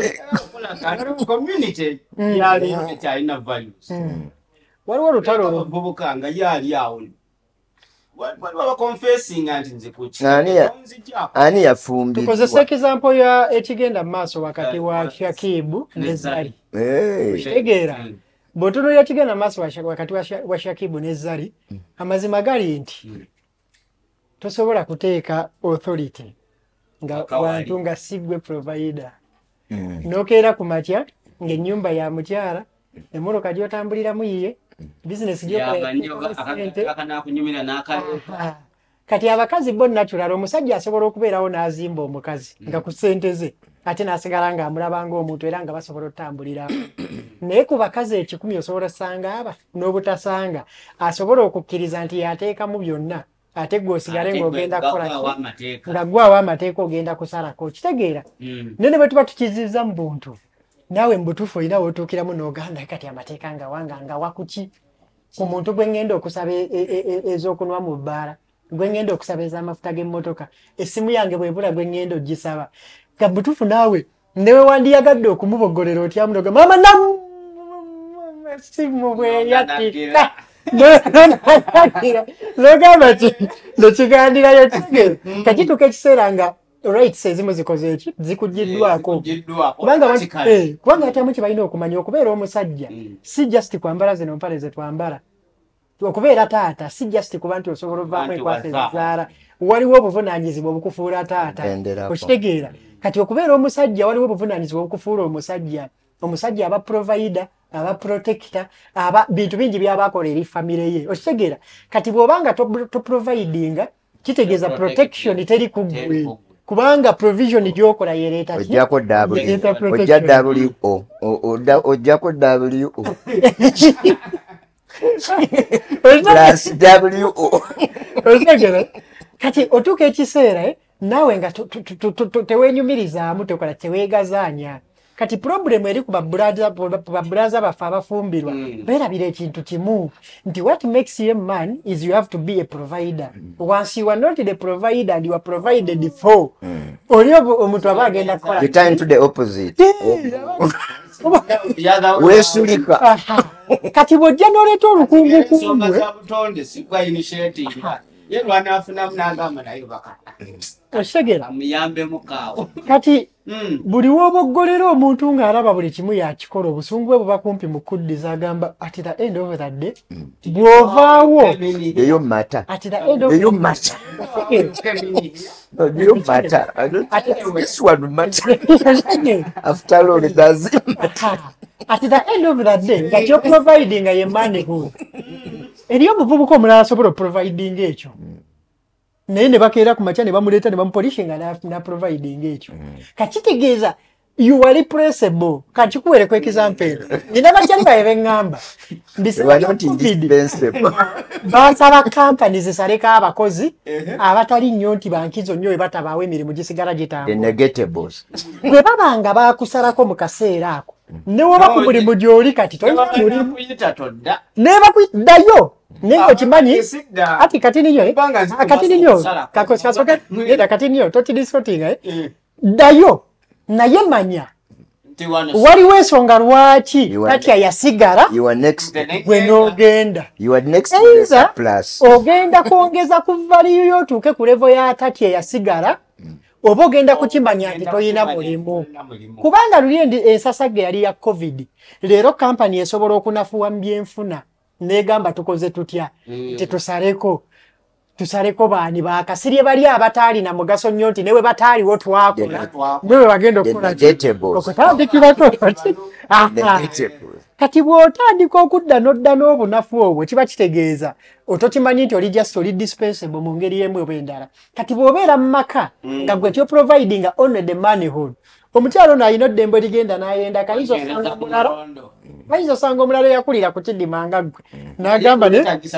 Mm. olutalo olwo abavubuka nga yali awo Ani ya- Onziggyako. ani yafumbiddwa tukozesa ekizampo ya ekigenda mu maaso wakati wa shakibu ne zali Eh, tegeera Mm. bw'otunuulira kigenda mu maaso wakati wa Sha- wa shakibu ne zali amazima gali nti Mm. Tosobola kuteeka authority nga wantu nga si gwe provider. Mm, nokeera ku makya ng'ennyumba ya mukyala emmotoka gy'otambuliramu yiye bizinesi kati abakazi bo natural omusajja asobola okubeerawo n'azimba omukazi nga ku ssente ze ate n'asigala ng'amulaba ng'omuntu era nga basobola otambulira naye ku bakazi ekikumi osobola sanga aba n'obutasanga asobola okukkiriza nti yateekamu byonna ate gwe osigale ng'ogenda kukola nga gwawo amateeka ogenda kusalako okitegeera naye ne bwe tuba tukizizza mu buntu naawe mu butuufu olina wotuukiramu n'oganda kati amateeka nga wanga nga wakuki ku muntu gwe ngenda okusaba e- e- e- ez'okunwa mu bbaala gwe ŋŋenda okusaba ez'amafuta g'emmotoka essimu yange bwebula gwe ŋŋenda ogisaba nga butuufu naawe newe wandiyagadde okumuboggolera otya munoga maama nam essimu bweyatika nogamba ti nekigandirayo tegere kakituuka ekiseera nga rights ezimu zikoze eki zikugiddwako kubanga abantu- Kale. eh, kubanga ate amu kibalina okumanya okubeera omusajja Mm. si just kwambala zino mpale zetwambala okubeera taata si just kuba nti osobola enkwasa wazaala. ezizaala waliwo obuvunaanyizibwa obukufuula taata okitegeera kati okubeera omusajja waliwo obuvunaanyizibwa obukufuula omusajja omusajja aba provider aba protector aba bintu bingi byabakola eri famire ye. Okitegeera kati bw'obanga to- toprovidinga kitegeeza protection teri ku Teri ggwe ku ggwe. kubanga provision gyokola yereeta ojjako wo ojjako wo plus wo otegere kati otuuka ekiseera eh, naawe nga tu- tu- tu- tu- tu- teweenyumirizaamu tekola teweegazaanya kati problemu eri ku babulaza baffe abafumbirwa. Mm. beerabira ekintu kimu nti what makes you a man is you have to be a provider. Once you are not the provider and you are provided for. Oli obu- omuntu aba agenda kukola you turn to the opposite. The other way. weesulika Aha. kati bw'ojja n'oleeta olukungukungu ye lwanafunamu n'agamba naye baka okitegeera amuyambemu kaawo kati. Buli w'oboggolera omuntu ng'alaba buli kimu yakikola obusungu bwe buba kumpi mu kuddiza agamba at the end of the day. Bw'ovaawo eyo mata eyo mata eyo mata this one mata after all it doesn't matter at the end of the day nga kyoprovidinga ye manhood eri omuvubuka omulala asobola oprovidinga ekyo naye ne bakeera ku makya ne bamuleeta ne bamupolishinga naprovidinga ekyo kakitegeeza you are replaceable. Kakikuwereko example nina bakyali baye beŋŋamba basaba kampani zisaleko abakozi abatali nnyo nti bankizo nnyo we batabaawo emirimu gisigala the gitambula negatables bwe baba nga bakusalako mu kaseera ako newoba ku mulimu gy'oli kati tolina naye ngaokimanyi Ah, sidda. ati kati niyo eh? Ah, kati niyo kumasala. kasoke eda kati niyo totidiscotinga eh? Mm. ddayo naye manya. Nti wano waliwo ensonga lwaki You are- tatya yasigala you are next. The next gwe n'ogenda. You are next to the surplus. ogenda kwongeza ku valiyu yo otuuke ku levo ya tatya eyasigala oba ogenda kukimanya nti toyina mulimu. kubanga luli endi- ensasage yali ya covid. Leero kampani esobola okunafuwa mu byenfuna negamba tukoze tutya? Mm. nti tusaleko tusaleko baani bakasirye bali abataalina mugaso nnyo nti newe bataaliwo twakola newe bagenda the okukola ki? negatables okutandikirako the Aha. negatables kati bw'otandika okudda n'odda n'obunafu obwo kiba kitegeeza. Otokimanyi nti oli just oli dispensable mu ngeri emu oba endala. Kati bw'obeera mu maka nga gwe kyoprovidinga only the manhood omukyalo ono alina oddembe ligenda n'ayenda kayinza osanga omulala bayinza osanga omulala eyakulira ku kidimanga ggwe n'agamba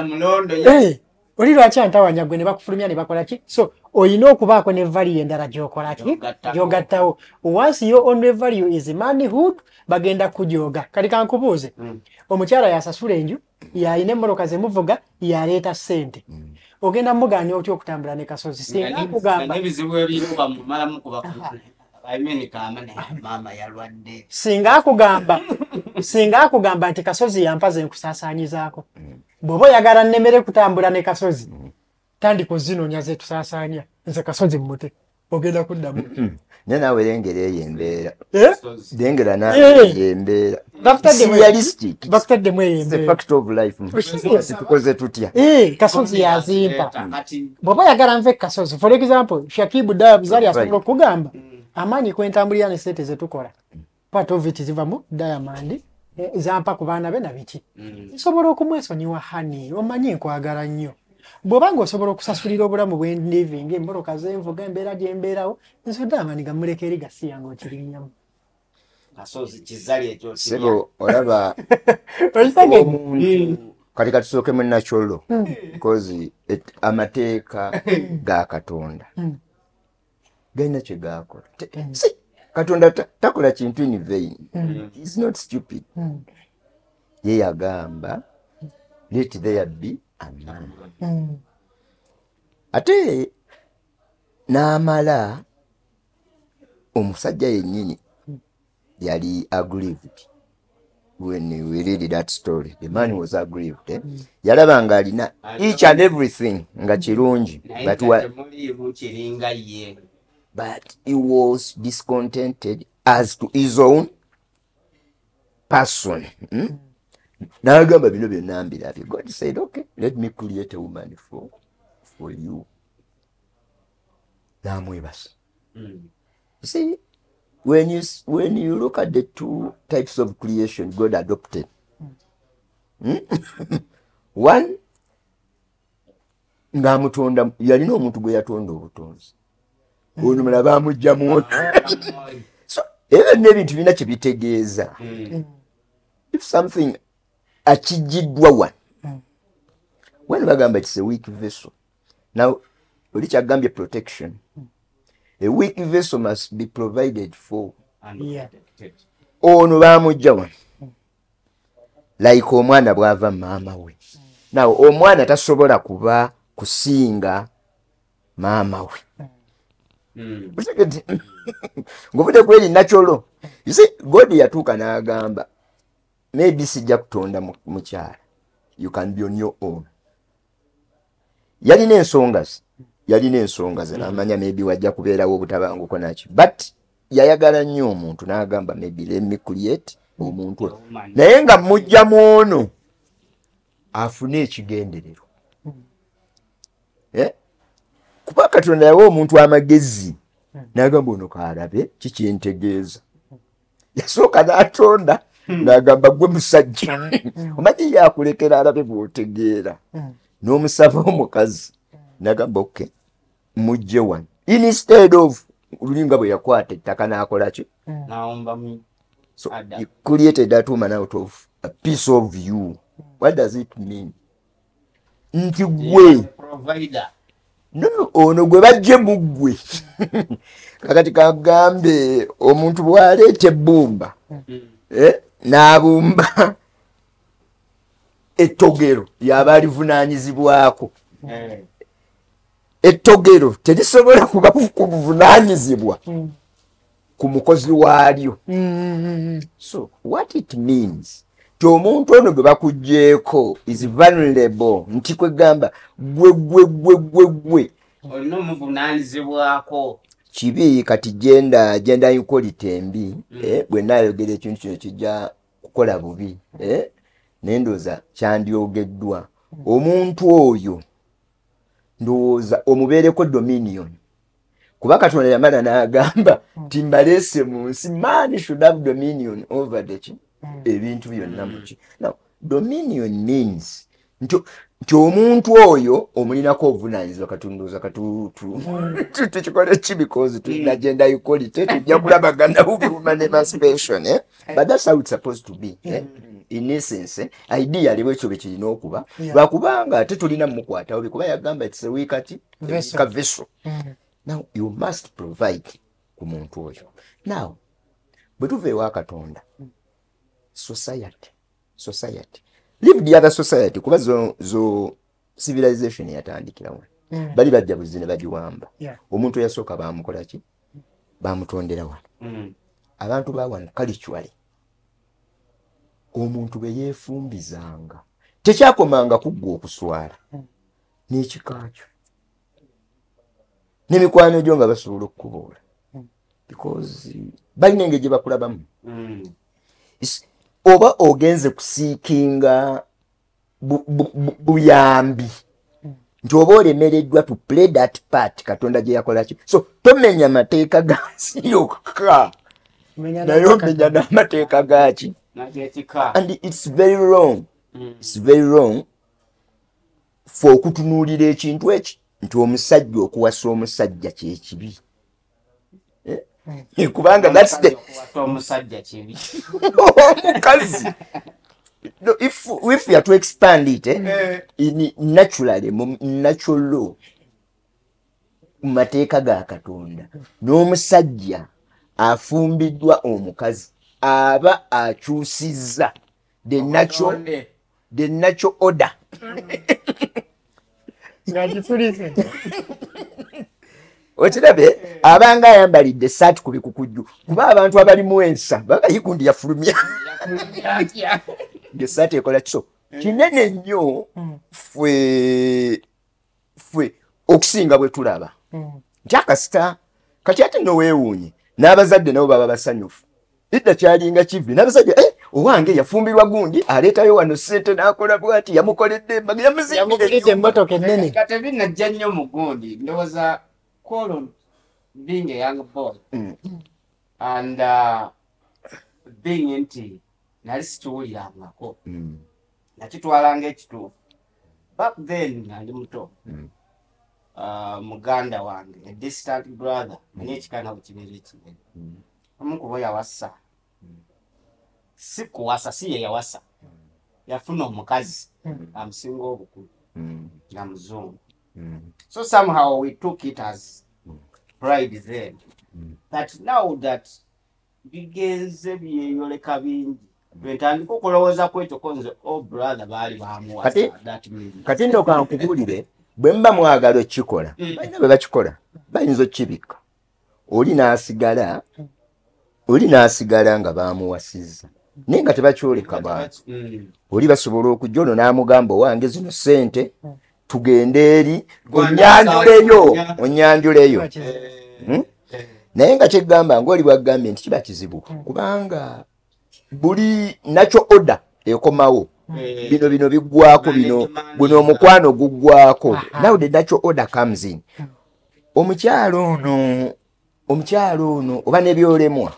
mulondo Eh, oli lwaki antawanya gwe ne bakufulumya ne bakola ki? So olina okubaako ne value endala gy'okola ki? Gy'ogattawo. Once your only value is manhood bagenda kujoga kati kankubuuze omukyala yasasula enju yalina emmoloka zemuvuga yaleeta ssente. Ogenda muganya otya okutambula ne kasozi? Singa akugamba singa akugamba singa akugamba nti kasozi yampaze nkusaasaanyizaako bw'oba oyagala nnemere kutambula ne kasozi tandika ozinoonya zetusaasaanya nze kasozi mute ogenda kuddamu naye naawe lengera eyo embeera Eh? lengera Eh. embeera Bakutadde mu- realistic. Bakutaddemu eyo It's a embeera. fact of life. Situkoze tutya? Eh, kasozi yazimpa. Bw'oba oyagala nve kasozi for example shakibu dayabuzali asobola okugamba amaanyi kwentambulira ne sente zetukola part of it? Ziva mu diamond? Eh, zampa ku baana be nabiki nsobola okumwesonyiwa hani omanyi nkwagala nnyo. Bw'oba nga osobola okusasulira obulamu bwe living emboloka zenvuga embeera gyembeerawo nso diamond gamuleka eri gasiyanga okirinyamu kasozi kizali ekyo sebo olaba omuntu. kati katusooke mu nakyolo because it- amateeka ga katonda. Galina kye gakola katonda ta- takola kintu in vain. Is not stupid. Ye yagamba let there be a man. Mm, ate n'amala omusajja yennyini yali aggrieved when we read that story. The man was aggrieved. Eh? yalaba nga alina each and everything nga kirungi but, he was discontented as to his own person hmm? n'agamba bino byonna mbirabye god said okay let me create a woman for, for you n'amwebasa Mm. See, when you when you look at the two types of creation God adopted, hmm? one ng'amutonda yalina omuntu gwe yatonda obutonzi ono mulala bamugjamu ono so ebyo n'ebintu birina kye bitegeeza. Mm. if something akijiddwa wano wano bagamba kise weak vessel. Now oli kyagambye protection. A weak vessel must be provided for. Ono bamujja wano like omwana bw'ava maama we. Naw omwana tasobola kuba kusinga maama we Mm. Otegedde? ng'ovudde kweri nakyolo you see god yatuuka n'agamba maybe sijja kutonda mu- mukyala you can be on your own. Yalina ensonga ze yalina ensonga ze namanya maybe wajja kubeerawo obutabanguko naki but yayagala nnyo omuntu n'agamba maybe let me create omuntu naye nga mujjamu ono afune ekigenderero Eh? Kuba katonda yawa omuntu amagezi n'agamba ono kaalabe kikyentegeeza yasooka n'atonda n'agamba gwe musajja omanyi yakulekera alabe bw'otegeera. N'omusaba omukazi n'agamba oke mujje wano. Instead of lulinga bwe yakwata ettaka n'akola ki? Naomba mu- So he created that woman out of a piece of you. What does it mean? Nti gwe ono gwe bajje mu ggwe. Kakati kagambe omuntu bw'aleeta ebbumba Mm. eh, n'abumba ettogero yaba alivunaanyizibwako Eh. ettogero terisobola kuba ku buvunaanyizibwa ku mukozi waalyo. So what it means ti omuntu ono gwe bakugjeeko is vulnerable nti kwegamba gwe gwe gwe gwe gwe. Olina omuvunaanyizibwako. Kibi kati genda genda inkolite embi eh, bwe naayogera ekintu kino kijja kukola bubi eh, nendooza kyandyogeddwa omuntu oyo ndowooza omubeereko dominion. Kuba katonda yamala n'agamba ti mbaleese mu nsi man should have dominion over the ki ebintu byonna muki now dominion means nti omuntu oyo omulinako obuvunanyizibwa katundooza tukikole ki? Because tulina genda equality tujja kulabagana woman emancipation eh? but that's how it's supposed to be eh? in essence eh? ideally bwekyo bwe kirina okuba. Lwakubanga ate tulina mukwatawo bikuba yagamba Vessel. ka vessel. now you must provide ku muntu oyo. Now bwe tuva ewa katonda society society. Leave the other society kuba zo, zo civilization yatandikirawo bali bajja buzi ne bagiwamba Yeah. omuntu eyasooka bamukola ki? Bamutondera wano. Mm. abantu ba wano kalichwale omuntu bwe yeefumbizanga tekyakomanga kuggwa okuswala. N'ekikakyo n'emikwano gyo nga basobola okukubuula because balina engeri gye bakulabamu. Mm. Oba ogenze kusiikinga bu- bu- bu- buyambi. Nti oba olemereddwa to play that part katonda gye yakolaki so tomenya mateeka ga nsi yokka. Naye omenya n'amateeka gaki and it's very wrong. Mm. it's very wrong fe okutunuulira ekintu eki nti omusajja okuwasa omusajja kyekibi? kubanga that's the omusajja kibi. Omukazi. No, if, if you are to expand it eh, in naturally mu natural law mu mateeka ga katonda n'omusajja afumbiddwa omukazi aba akyusizza the natural, the natural order. Ng'agisulise okirabe abanga ayambalidde esaati ku bikukujju kuba abantu abalimu ensa babayigundi yafulumya. Ngaesaati ekola kiso. Kinene nnyo ffe ffe okusinga bwe tulaba. Nti akasita kati ate noweewuunye n'abazadde nabo baba basanyufu. Idda kyalinga kivi n'abazadde eh, owange yafumbirwa gundi aleetayo wano sente n'akola bwati yamukoledde yamuzimbire emmotoka ennene. Nga tebinajja nnyo mu gundi ndowooza colo being a young boy. Mm. and uh, being nti nali sikiwulirangako Mm, nakitwalanga ekituufu. Back then nga ndi muto. Mm. uh, muganda wange a distant brother manye ekikana bukibeera ekinene Mm. omu kubo yawasa. Si kuwasa si ye yawasa. Yafuna omukazi. Amusinga obukulu. Mm, nga muzungu mm. So somehow we took it as pride then. But now that bigenze byeyoleka bingi bwentandika okulowooza kwetoko nze o brother baali Kati- bamuwasa that means. kati nno kankubulire bwe mba mwagala okukikola balina bwe bakikola bayinza okukibikka oli n'asigala oli n'asigala nga bamuwasizza naye nga tebakyoleka bantu Mm. oli basobola okujja ono n'amugamba owange zino sente tugende eri onyanjuleyo onyanjuleyo. Hmm? Eh, naye nga kyegamba ngaoli bwagambye nti kiba kizibu kubanga buli nakyo oda ekomawo eh, bino bino biggwako bino guno omukwano guggwako now the natural order comes in. Omukyalo ono omukyalo ono oba nebyolemwa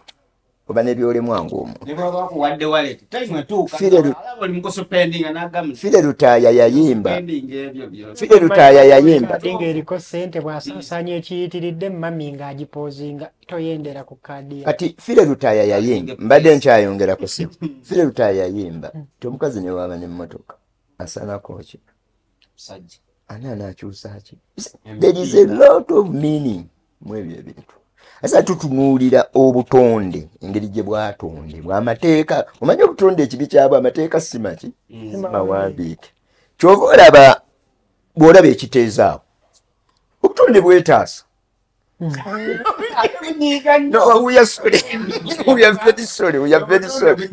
oba nebyolemwa ngaomu ne bwaba bakuwadde wallet time etuuka Fire lu- alaba oli mukosopendinga n'agamba nti fire lutaaya yayimba spending ebyo byo fire lutaaya yayimba ate ng'eriko ssente bw'asaasaanya ekiyitiridde mami ng'agipoozinga toyendera ku kaadi ya kati fire lutaaya yayimba mbadde nkyayongera ku simu fire lutaaya yayimba ti omukazi ne waaba n'emmotoka asanako ki ani anakyusa ki there is a lot of meaning mu ebyo ebintu asa tutunuulira obutonde engeri gye bwatondebwa amateeka omanyi obutonde ekibi kyabwe amateeka si maki? Mawandiike kyova olaba bw'olaba ekiteezaawo obutonde bwetaasa. No we are sorry. We are very sorry. We are very sorry.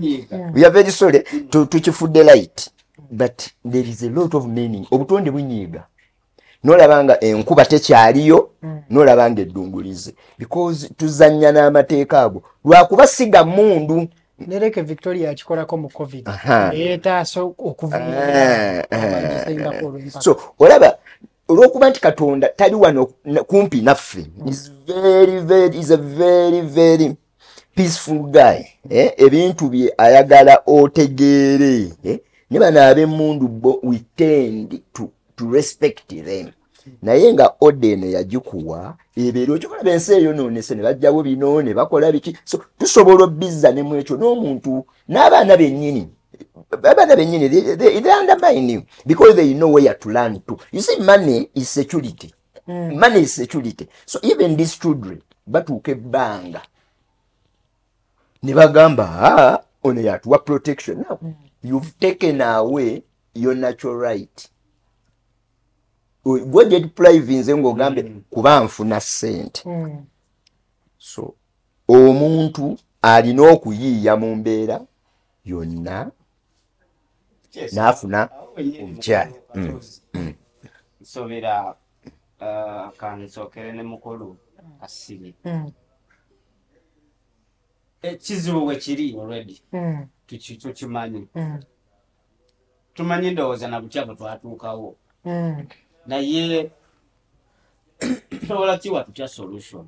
we are very sorry. Tu- tukifudde light. But there is a lot of meaning. Obutonde bunyiiga nolaba nga enkuba tekyaliyo nolaba nga eddungulize because tuzannya n'amateeka ago lwakuba siga mundu nereke victoria akikolako mu covid Aha. yeetaasa Ah, okuviira ah. abagisingako olw'empaka so olaba olwokuba nti katonda tali wano kumpi naffe is very very is a very very peaceful guy eh? ebintu bye ayagala otegeere eh? ne bano ab'emmundu bo we tend to, to respect them. Naye nga ode eno yagikuwa ebeera okikolaba ensi eyonoonese ne bajjawo bino ne bakola biki. So tusobola obizza ne mu ekyo n'omuntu n'abaana bennyini abaana bennyini they, undermine you because they know where to learn to. You see money is security. Money is security. So even these children batuuka ebbanga ne bagamba "Ah, ono yatuwa protection. Now you've taken away your natural right gwojja deprive nze ng'ogambe kuba nfuna ssente Mm. so omuntu alina okuyiiya mu mbeera yonna n'afuna omukyala Mm, mm. nsobera uh, kansookere ne mukulu asibi Mm. ekizibu bwe kiri already Mm. tuki- tukimanyi Mm. tumanyi ndowooza na bukya bwe twatuukawo Mm. Naye tusobola kiwa tutya solution?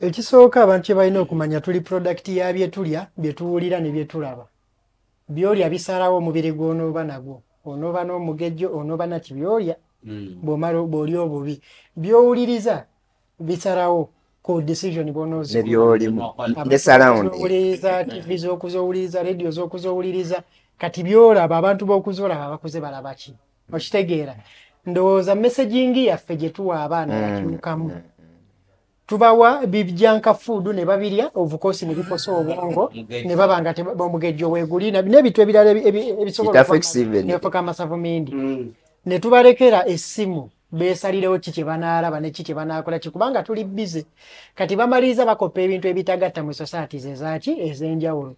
Ekisooka abantu kye balina okumanya tuli product ya byetulya byetuwulira ne byetulaba byolya bisalawo omubiri gw'onooba nagwo. Onooba n'omugejjo onooba naki byolya Mm. bw'omala bw'oli obubi. Byowuliriza bisalawo ku decision z'okuwuliriza tv z'okuzowuliriza radio z'okuzowuliriza kati byolaba abantu b'okuzolaba bakuze balaba ki okitegeera. Ndowooza messaging yaffe gye tuwa abaana yakyukamu tubawa bijjanka fuudu ne babirya ovukosi ne bikosa obwongo ne baba nga omugejjo weeguli na- n'ebintu ebirala ebi- ebi- ebisobola It affects even- nefuka amasavumindi Mm. ne tubalekera essimu beesalirewo ki kye banaalaba ne ki kye banaakola ki kubanga tuli bize kati bamaliriza bakopa ebintu ebitagatta mu societies ezaki ez'enjawulo.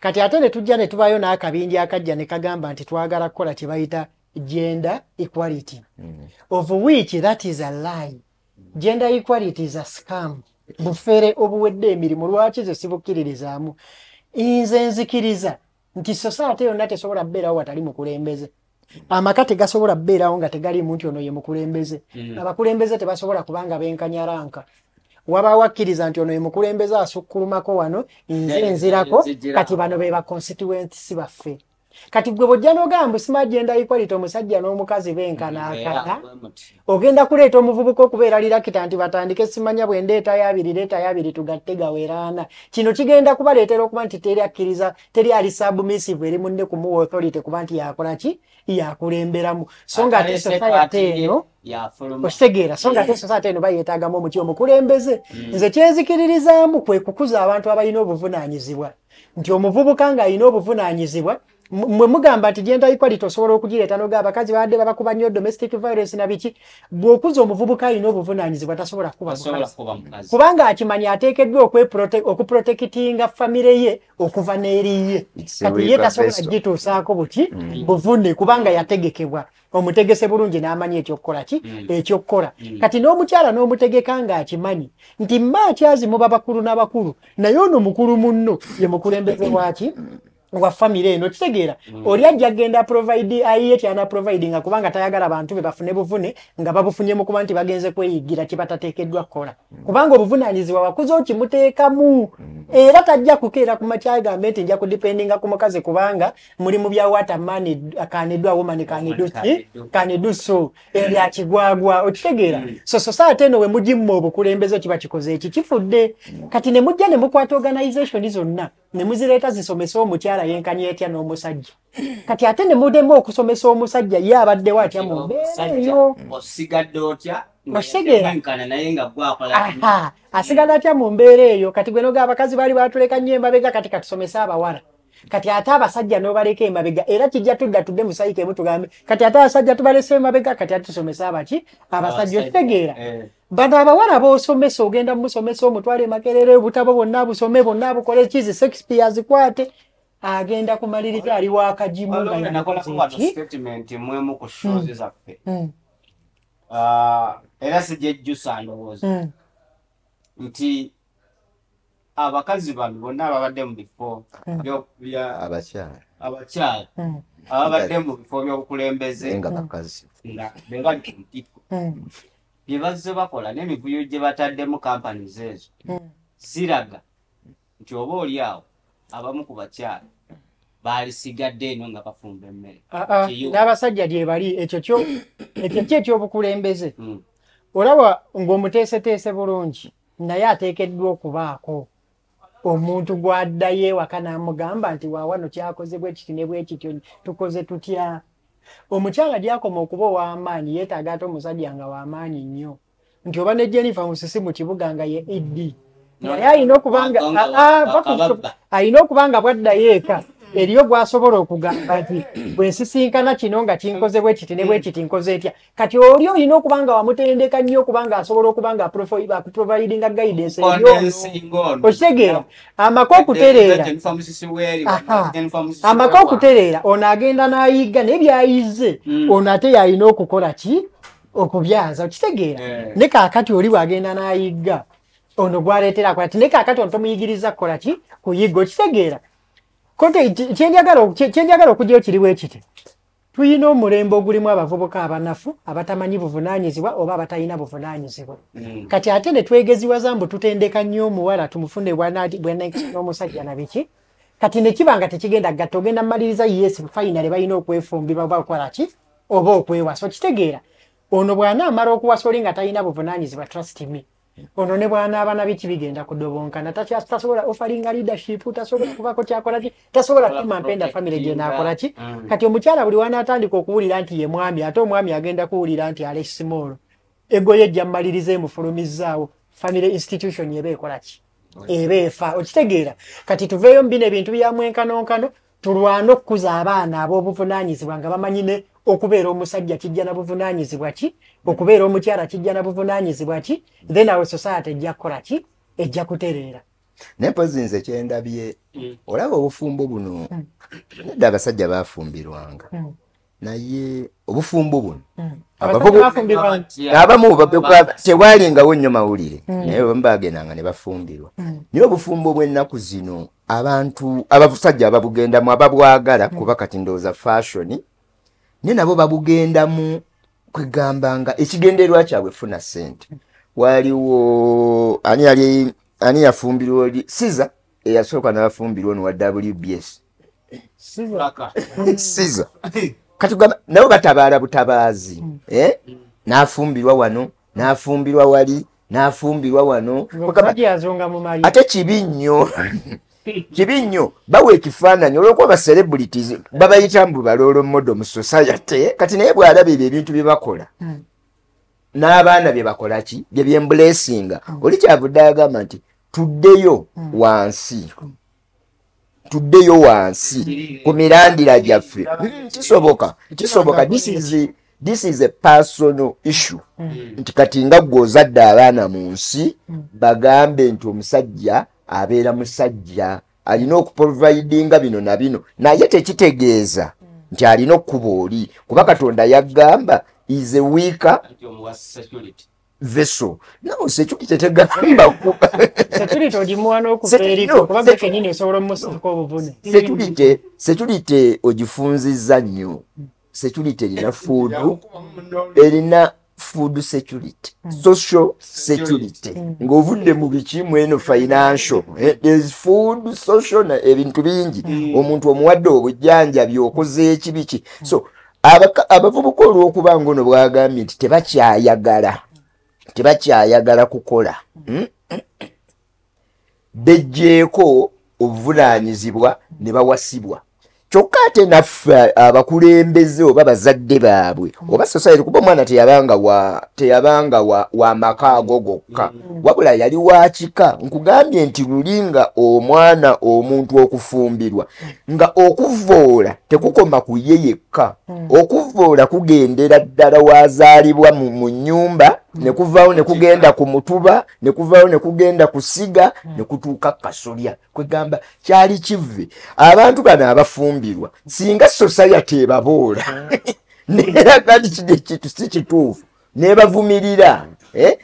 Kati ate ne tujja ne tubayo n'akabinja akajja ne kagamba nti twagala kukola kye bayita gender equality. Of which that is a lie. Gender equality is a scam. Bufere obuwedde emirimu lwaki ze sibukkiririzaamu? Nze nzikiriza nti society yonna tesobola kubeerawo watali mukulembeze amaka tegasobola kubeerawo nga tegalimu nti ono ye mukulembeze. Abakulembeze tebasobola kubanga benkanyaranka wabaawo akkiriza nti ono ye mukulembeze asukkulumako wano nze nzirako kati bano be baconstituensi baffe kati gwe bwojja n'ogamba smart gender equality omusajja n'omukazi benkanaakana ogenda kuleeta omuvubuka okubeera lirakita nti batandike simanya bwe ndeetayo abiri leetayo abiri tugatte gaweeraana kino kigenda kubaleetera okuba nti teri akkiriza teri ali submissive eri munne kumuwa authority kuba nti yakola ki? Yakulemberamu. So nga ate society eno okitegeera so nga ate society eno bayeetaagamu omuki omukulembeze. Nze kyenzikiririzaamu kwe kukuza abantu abalina obuvunaanyizibwa nti omuvubuka ng'alina obuvunaanyizibwa mwe mugamba nti genda equality osobola okugireeta noga abakazi badde babakuba nnyo domestic violence na biki bw'okuza omuvubuka alina obuvunaanyizibwa tasobola kuba tasobola mukazi kuba mukazi. Kubanga akimanyi ateekeddwa okuprotekitinga famire ye okuva n'eriye kati ye tasobola gituusaako buki buvune kubanga yategekebwa. Omutegese bulungi n'amanyi ekyokukola ki? Ekyokukola. Kati n'omukyala n'omutegeka ng'akimanyi nti maakyazi muba bakulu n'abakulu naye ono mukulu munno ye mukulembeze waki wa famire eno kitegeera oli ajja genda provide ayiye kyana providinga kubanga tayagala bantu be bafune buvune nga babufunyemu kuba nti bagenze kweyigira kibatateekeddwa kukola. Kubanga obuvunaanyizibwa wakuze okimuteekamu era tajja kukeera ku makya agambe nti nja kudipendinga ku mukazi kubanga muri mu bya watamani kaneddwa woman kaneduki kanedu so ebya kigwagwa okitegeera so society eno we mugimma obukulembeze kiba kikoze eki kifudde kati ne mujja ne mukwata organization zonna ne muzireeta zisomesa omukyala yenkanye etya n'omusajja. Kati ate ne mudemu okusomesa omusajja ye abaddewo atya mu mbeera eyo? Osigadde otya? Asigala atya mu mbeera eyo? Kati gwe noga abakazi baali batuleka nnyo emabega kati katusomese abawala. Kati ate abasajja n'obaleka emabega era kijja tudda tudde musayike emu tugambe kati ate abasajja tubalese emabega kati ate tusomese abaki abasajja okitegeera Eh. bano abawala b'osomesa ogenda mumusomesa omutwale makerere obutabo bonna busome bonna bukole kizi shakespeare zikwate agenda kumaliriza ali wakagimu mwemu ku shows zaffe. Mm, Ah, era sijejjusa ndowooza. Mm, nti abakazi bano bonna ababadde mu bifo abakyala. ababadde mu bifo by'obukulembeze bye bazze bakola n'emivuyo gye bataddemu companies ezo ziraga nti oba oli awo abamu ku bakyala baalisigadde eno nga bafumba emmere. Ah, ah, n'abasajja gye bali ekyo kyo ekyo ki ekyobukulembeze Mm. olaba ng'omuteeseteese bulungi naye ateekeddwa okubaako. Omuntu gw'addayo ewaka n'amugamba nti waawano kyakoze bwe kiti ne bwe kityo tukoze tutya? Omukyala gyakoma okuba ow'amaanyi yeetaaga ate omusajja nga w'amaanyi nnyo. Nti oba ne jennifer musisi mu kibuga nga ye eddi naye alina okubanga Ah, ah, va ku- wakababba. alina okuba nga bwaddayo eka. Eriyo gwasobola okugamba nti bwe nsisinkana kino nga kinkoze bwe kiti ne bwe kiti nkoze etya? Kati oli olina okuba nga wamutendeka nnyo okuba nga asobola okuba nga akuprovidinga guidance okitegeera amaka okutereera. Amaka okutereera. Ono agenda n'ayiga naye byayize Mm. ono ate yalina okukola ki? Okubyaza. Okitegeera Eh. ne kaakati oli bwagenda n'ayiga ono gwaleetera akola ti ne kaakati ono tomuyigiriza kukola ki? Kuyiga okitegeera kyenjagala oku- kye- kyenjagala okugyayo kiriwo ekiti tuyina omulembe ogulimu abavubuka abanafu abatamanyi buvunaanyizibwa oba abatalina buvunaanyizibwa. Mm. kati ate ne twegeziwaza mbu tutendeka nnyo omuwala tumufune bwan'omusajja na biki? Kati ne kiba nga tekigenda gatta ogenda mmaliriza yes finale balina okwefumbirwa oba okukola ki? Oba okwewasa okitegeera ono bw'anaamala okuwasa oli nga talina buvunaanyizibwa trust me ono ne bw'anaaba na biki bigenda kudobonkana? Tasobola ofalinga leadership tasobola kubako kyakola ki? Tasobola kuma mpenda famire gye naakola ki? Mm. kati omukyala buli wanaatandika okuwulira nti ye mwami ate omwami agenda kuwulira nti alex small egoye ejja mmaliriza emufulumizzaawo family institution eba ekola ki? Eba efa okitegeera. Kati tuveeyo mu bino ebintu bya mwenkanonkano tulwane okukuza abaana ab'obuvunaanyizibwa nga bamanyi ne okubeera omusajja kijja na buvunaanyizibwa ki? Okubeera omukyala kijja na buvunaanyizibwa ki? Then awo society ejja kukola ki? Ejja kutereera. Naye mpozi nze kyendabye Mm. olaba obufumbo buno nedda abasajja bafumbirwanga Mm. naye obufumbo buno abamu tewaalingawo nnyo mawulire. Naye bamu bagendanga ne bafumbirwa. Naye obufumbo bw'ennaku zino abantu abasajja ababugendamu ababwagala kuba kati ndowooza fashoni naye nabo babugendamu kwegamba nga ekigendererwa kyabwe funa ssente. Waliwo ani yali ani yafumbirwa oli siza eyasooka nabafumbirwa ono wa wbs siza kati gamba nabo batabaala butabaazi eh? n'afumbirwa wano n'afumbirwa wali n'afumbirwa wano. Ate kibi nnyo kibi nnyo bawa ekifaananyi olwokuba ba celebrities babayita mbu baloolo modo mu society kati naye bw'alaba ebyo ebintu bye bakola n'abaana bye bakola ki? Bye byembulesinga oli kyavudde agamba nti tuddeyo wansi tuddeyo wansi ku mirandira gyaffe. Kisoboka kisoboka. This is, this is a personal issue. Nti kati nga gwe ozadde abaana mu nsi bagambe nti omusajja abeera musajja alina okuprovidinga bino na bino naye tekitegeeza nti alina okkuba oli kuba katonda yagamba is a weaker vessel. Nawe security tetegamba kuba security ogifunzizza nnyo. Security erina food erina food security social security. ng'ovudde mu bikimu eno financial. Eh, there's food social na ebintu bingi. Omuntu omuwadde obujjanjabi okoze ekibiki. So abaka- abavubuka olw'okuba ngono bwagambye nti tebakyayagala tebakyayagala kukola bejjeeko obuvunaanyizibwa ne bawasibwa kyokka ate naffe abakulembeze oba bazadde baabwe oba society kuba omwana teyabanga wa teyabanga wa, wa maka ago gokka. Wabula yali wa kika nkugambye nti luli nga omwana omuntu okufumbirwa nga okuvoola tekukoma ku ye yekka. Okuvoola kugendera ddala wazaalibwa mu, mu nyumba ne kuvaawo ne kugenda ku mutuba ne kuvaawo ne kugenda ku siga ne kutuuka kasolya. Kwegamba kyali kivve abantu bano abafumbirwa singa society ebaboola neraga nti kino ekintu si kituufu nebavumirira eh?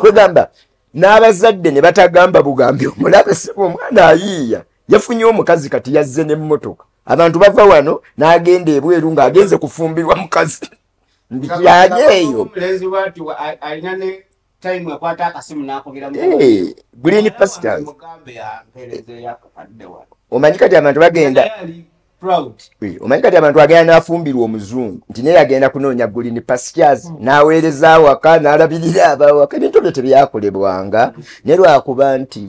kwegamba n'abazadde ne batagamba bugambi omulabe seba omwana ayiiya. Yafunye omukazi kati yazze n'emmotoka abantu bava wano n'agenda ebweru ng'agenze kufumbirwa mukazi ndikyali eyo time akwata akasimu n'akogera Eh, green wano omanyi kati abantu bagenda omanyi kati abantu agenda n'afumbirwa omuzungu. Nti naye agenda kunoonya green pastures n'aweereza awaka n'alabirira abawaka ebintu byo tebyakolebwanga naye lwakuba nti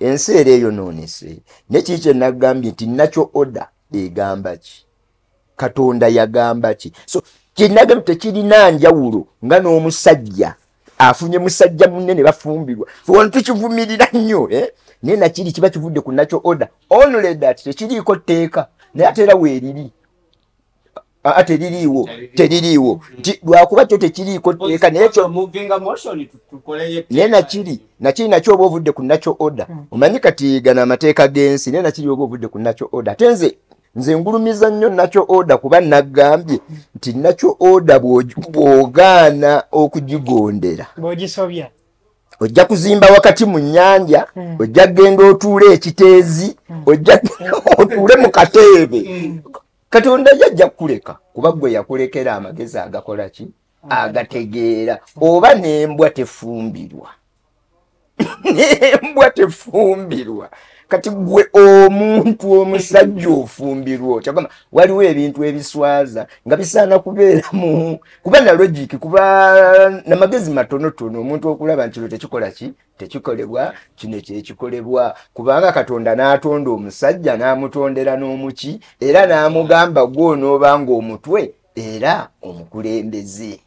ensi era eyonoonese. Ne kiki kyenagambye nti nakyo oda egamba ki? Katonda yagamba ki? So kyenagambye tekirina njawulo nga n'omusajja afunye musajja munne ne bafumbirwa. Wano tukivumirira nnyo eh? naye nakiri kiba kivudde ku nakyo oda only that tekiriiko tteeka naye ate era weeriri. Aa teririiwo teririiwo. nti lwakuba kyo tekiriiko tteeka naye nakiri nakiri nakyo oba ovudde ku nakyo oda omanyi kati gano amateeka g'ensi naye nakiri oba ovudde ku nakyo oda ate nze nze ngulumiza nnyo nakyo oda kuba naggambye nti nakyo oda bw'ogaana okugigondera. Bw'ogisobya. Ojja kuzimba wakati mu nnyanja ojja kgenda otuule ekiteezi ojja otuule mu kateebe katonda ye ajja kukuleka kuba gwe yakulekera amagezi agakola ki? Agategeera. Oba n'embwa tefumbirwa. N'embwa tefumbirwa kati gwe omuntu omusajja ofumbirwa otya? Gamba waliwo ebintu ebiswaza nga bisaana kubeera mu kuba na logiki kuba namagezi matonotono. Omuntu okulaba nti kino tekikola ki? Tekikolebwa kino kyekikolebwa. Kubanga katonda n'atonda omusajja n'amutondera n'omuki era n'amugamba gw'onooba nga omutwe era omukulembeze.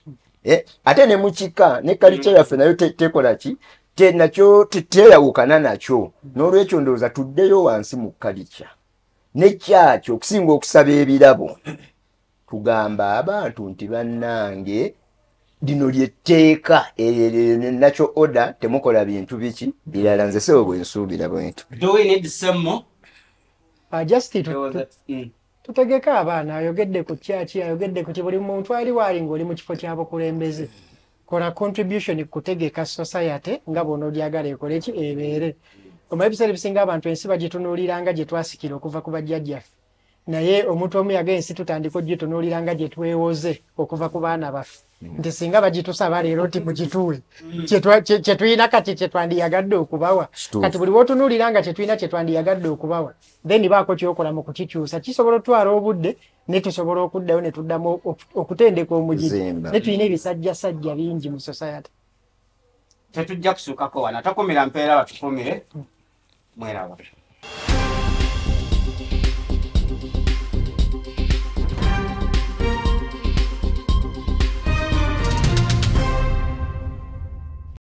Eh, ate ne mukika ne kalica yaffe nayo te- tekola ki te nakyo te- teeyawukana nakyo n'olwekyo ndowooza tuddeyo wansi mu kalica nekyakyo okusinga okusaba ebirabo tugamba abantu nti bannange lino lyetteeka nakyo oda temukola bintu biki birala nze sewo bwensuubira bwentu Do we need some more? Ah. Mm. tutegeke abaana ayogedde ku kyaki ayogedde ku ki buli muntu ali waali ng'oli mu kifo kyabukulembeze kola contribution kutegeka society nga bw'onoolyagala ekole ki? Ebeere. Omanyi ebiseera ebisinga abantu ensi bagitunuulira nga gye twasikira okuva ku bajjajjaffe. Naye omuntu omu yaga ensi tutandika ogitunuulira nga gye twewoze okuva ku baana baffe nti singa bagitusaba leero nti mugituwe Kyetwa- kye kye tulina kati kyetwandiyagadde okubawa. Kati buli lwotunuulira nga kyetulina kyetwandiyagadde okubawa then baako kyokola mu kukikyusa kisobola otwala obudde ne tusobola okuddayo ne tuddamu ok- okutendeka omugigi Zimba. ne tulina ebisajjasajja bingi mu society. Tetujja kusuukako wano. Atakumira mpeera batukumire mweraba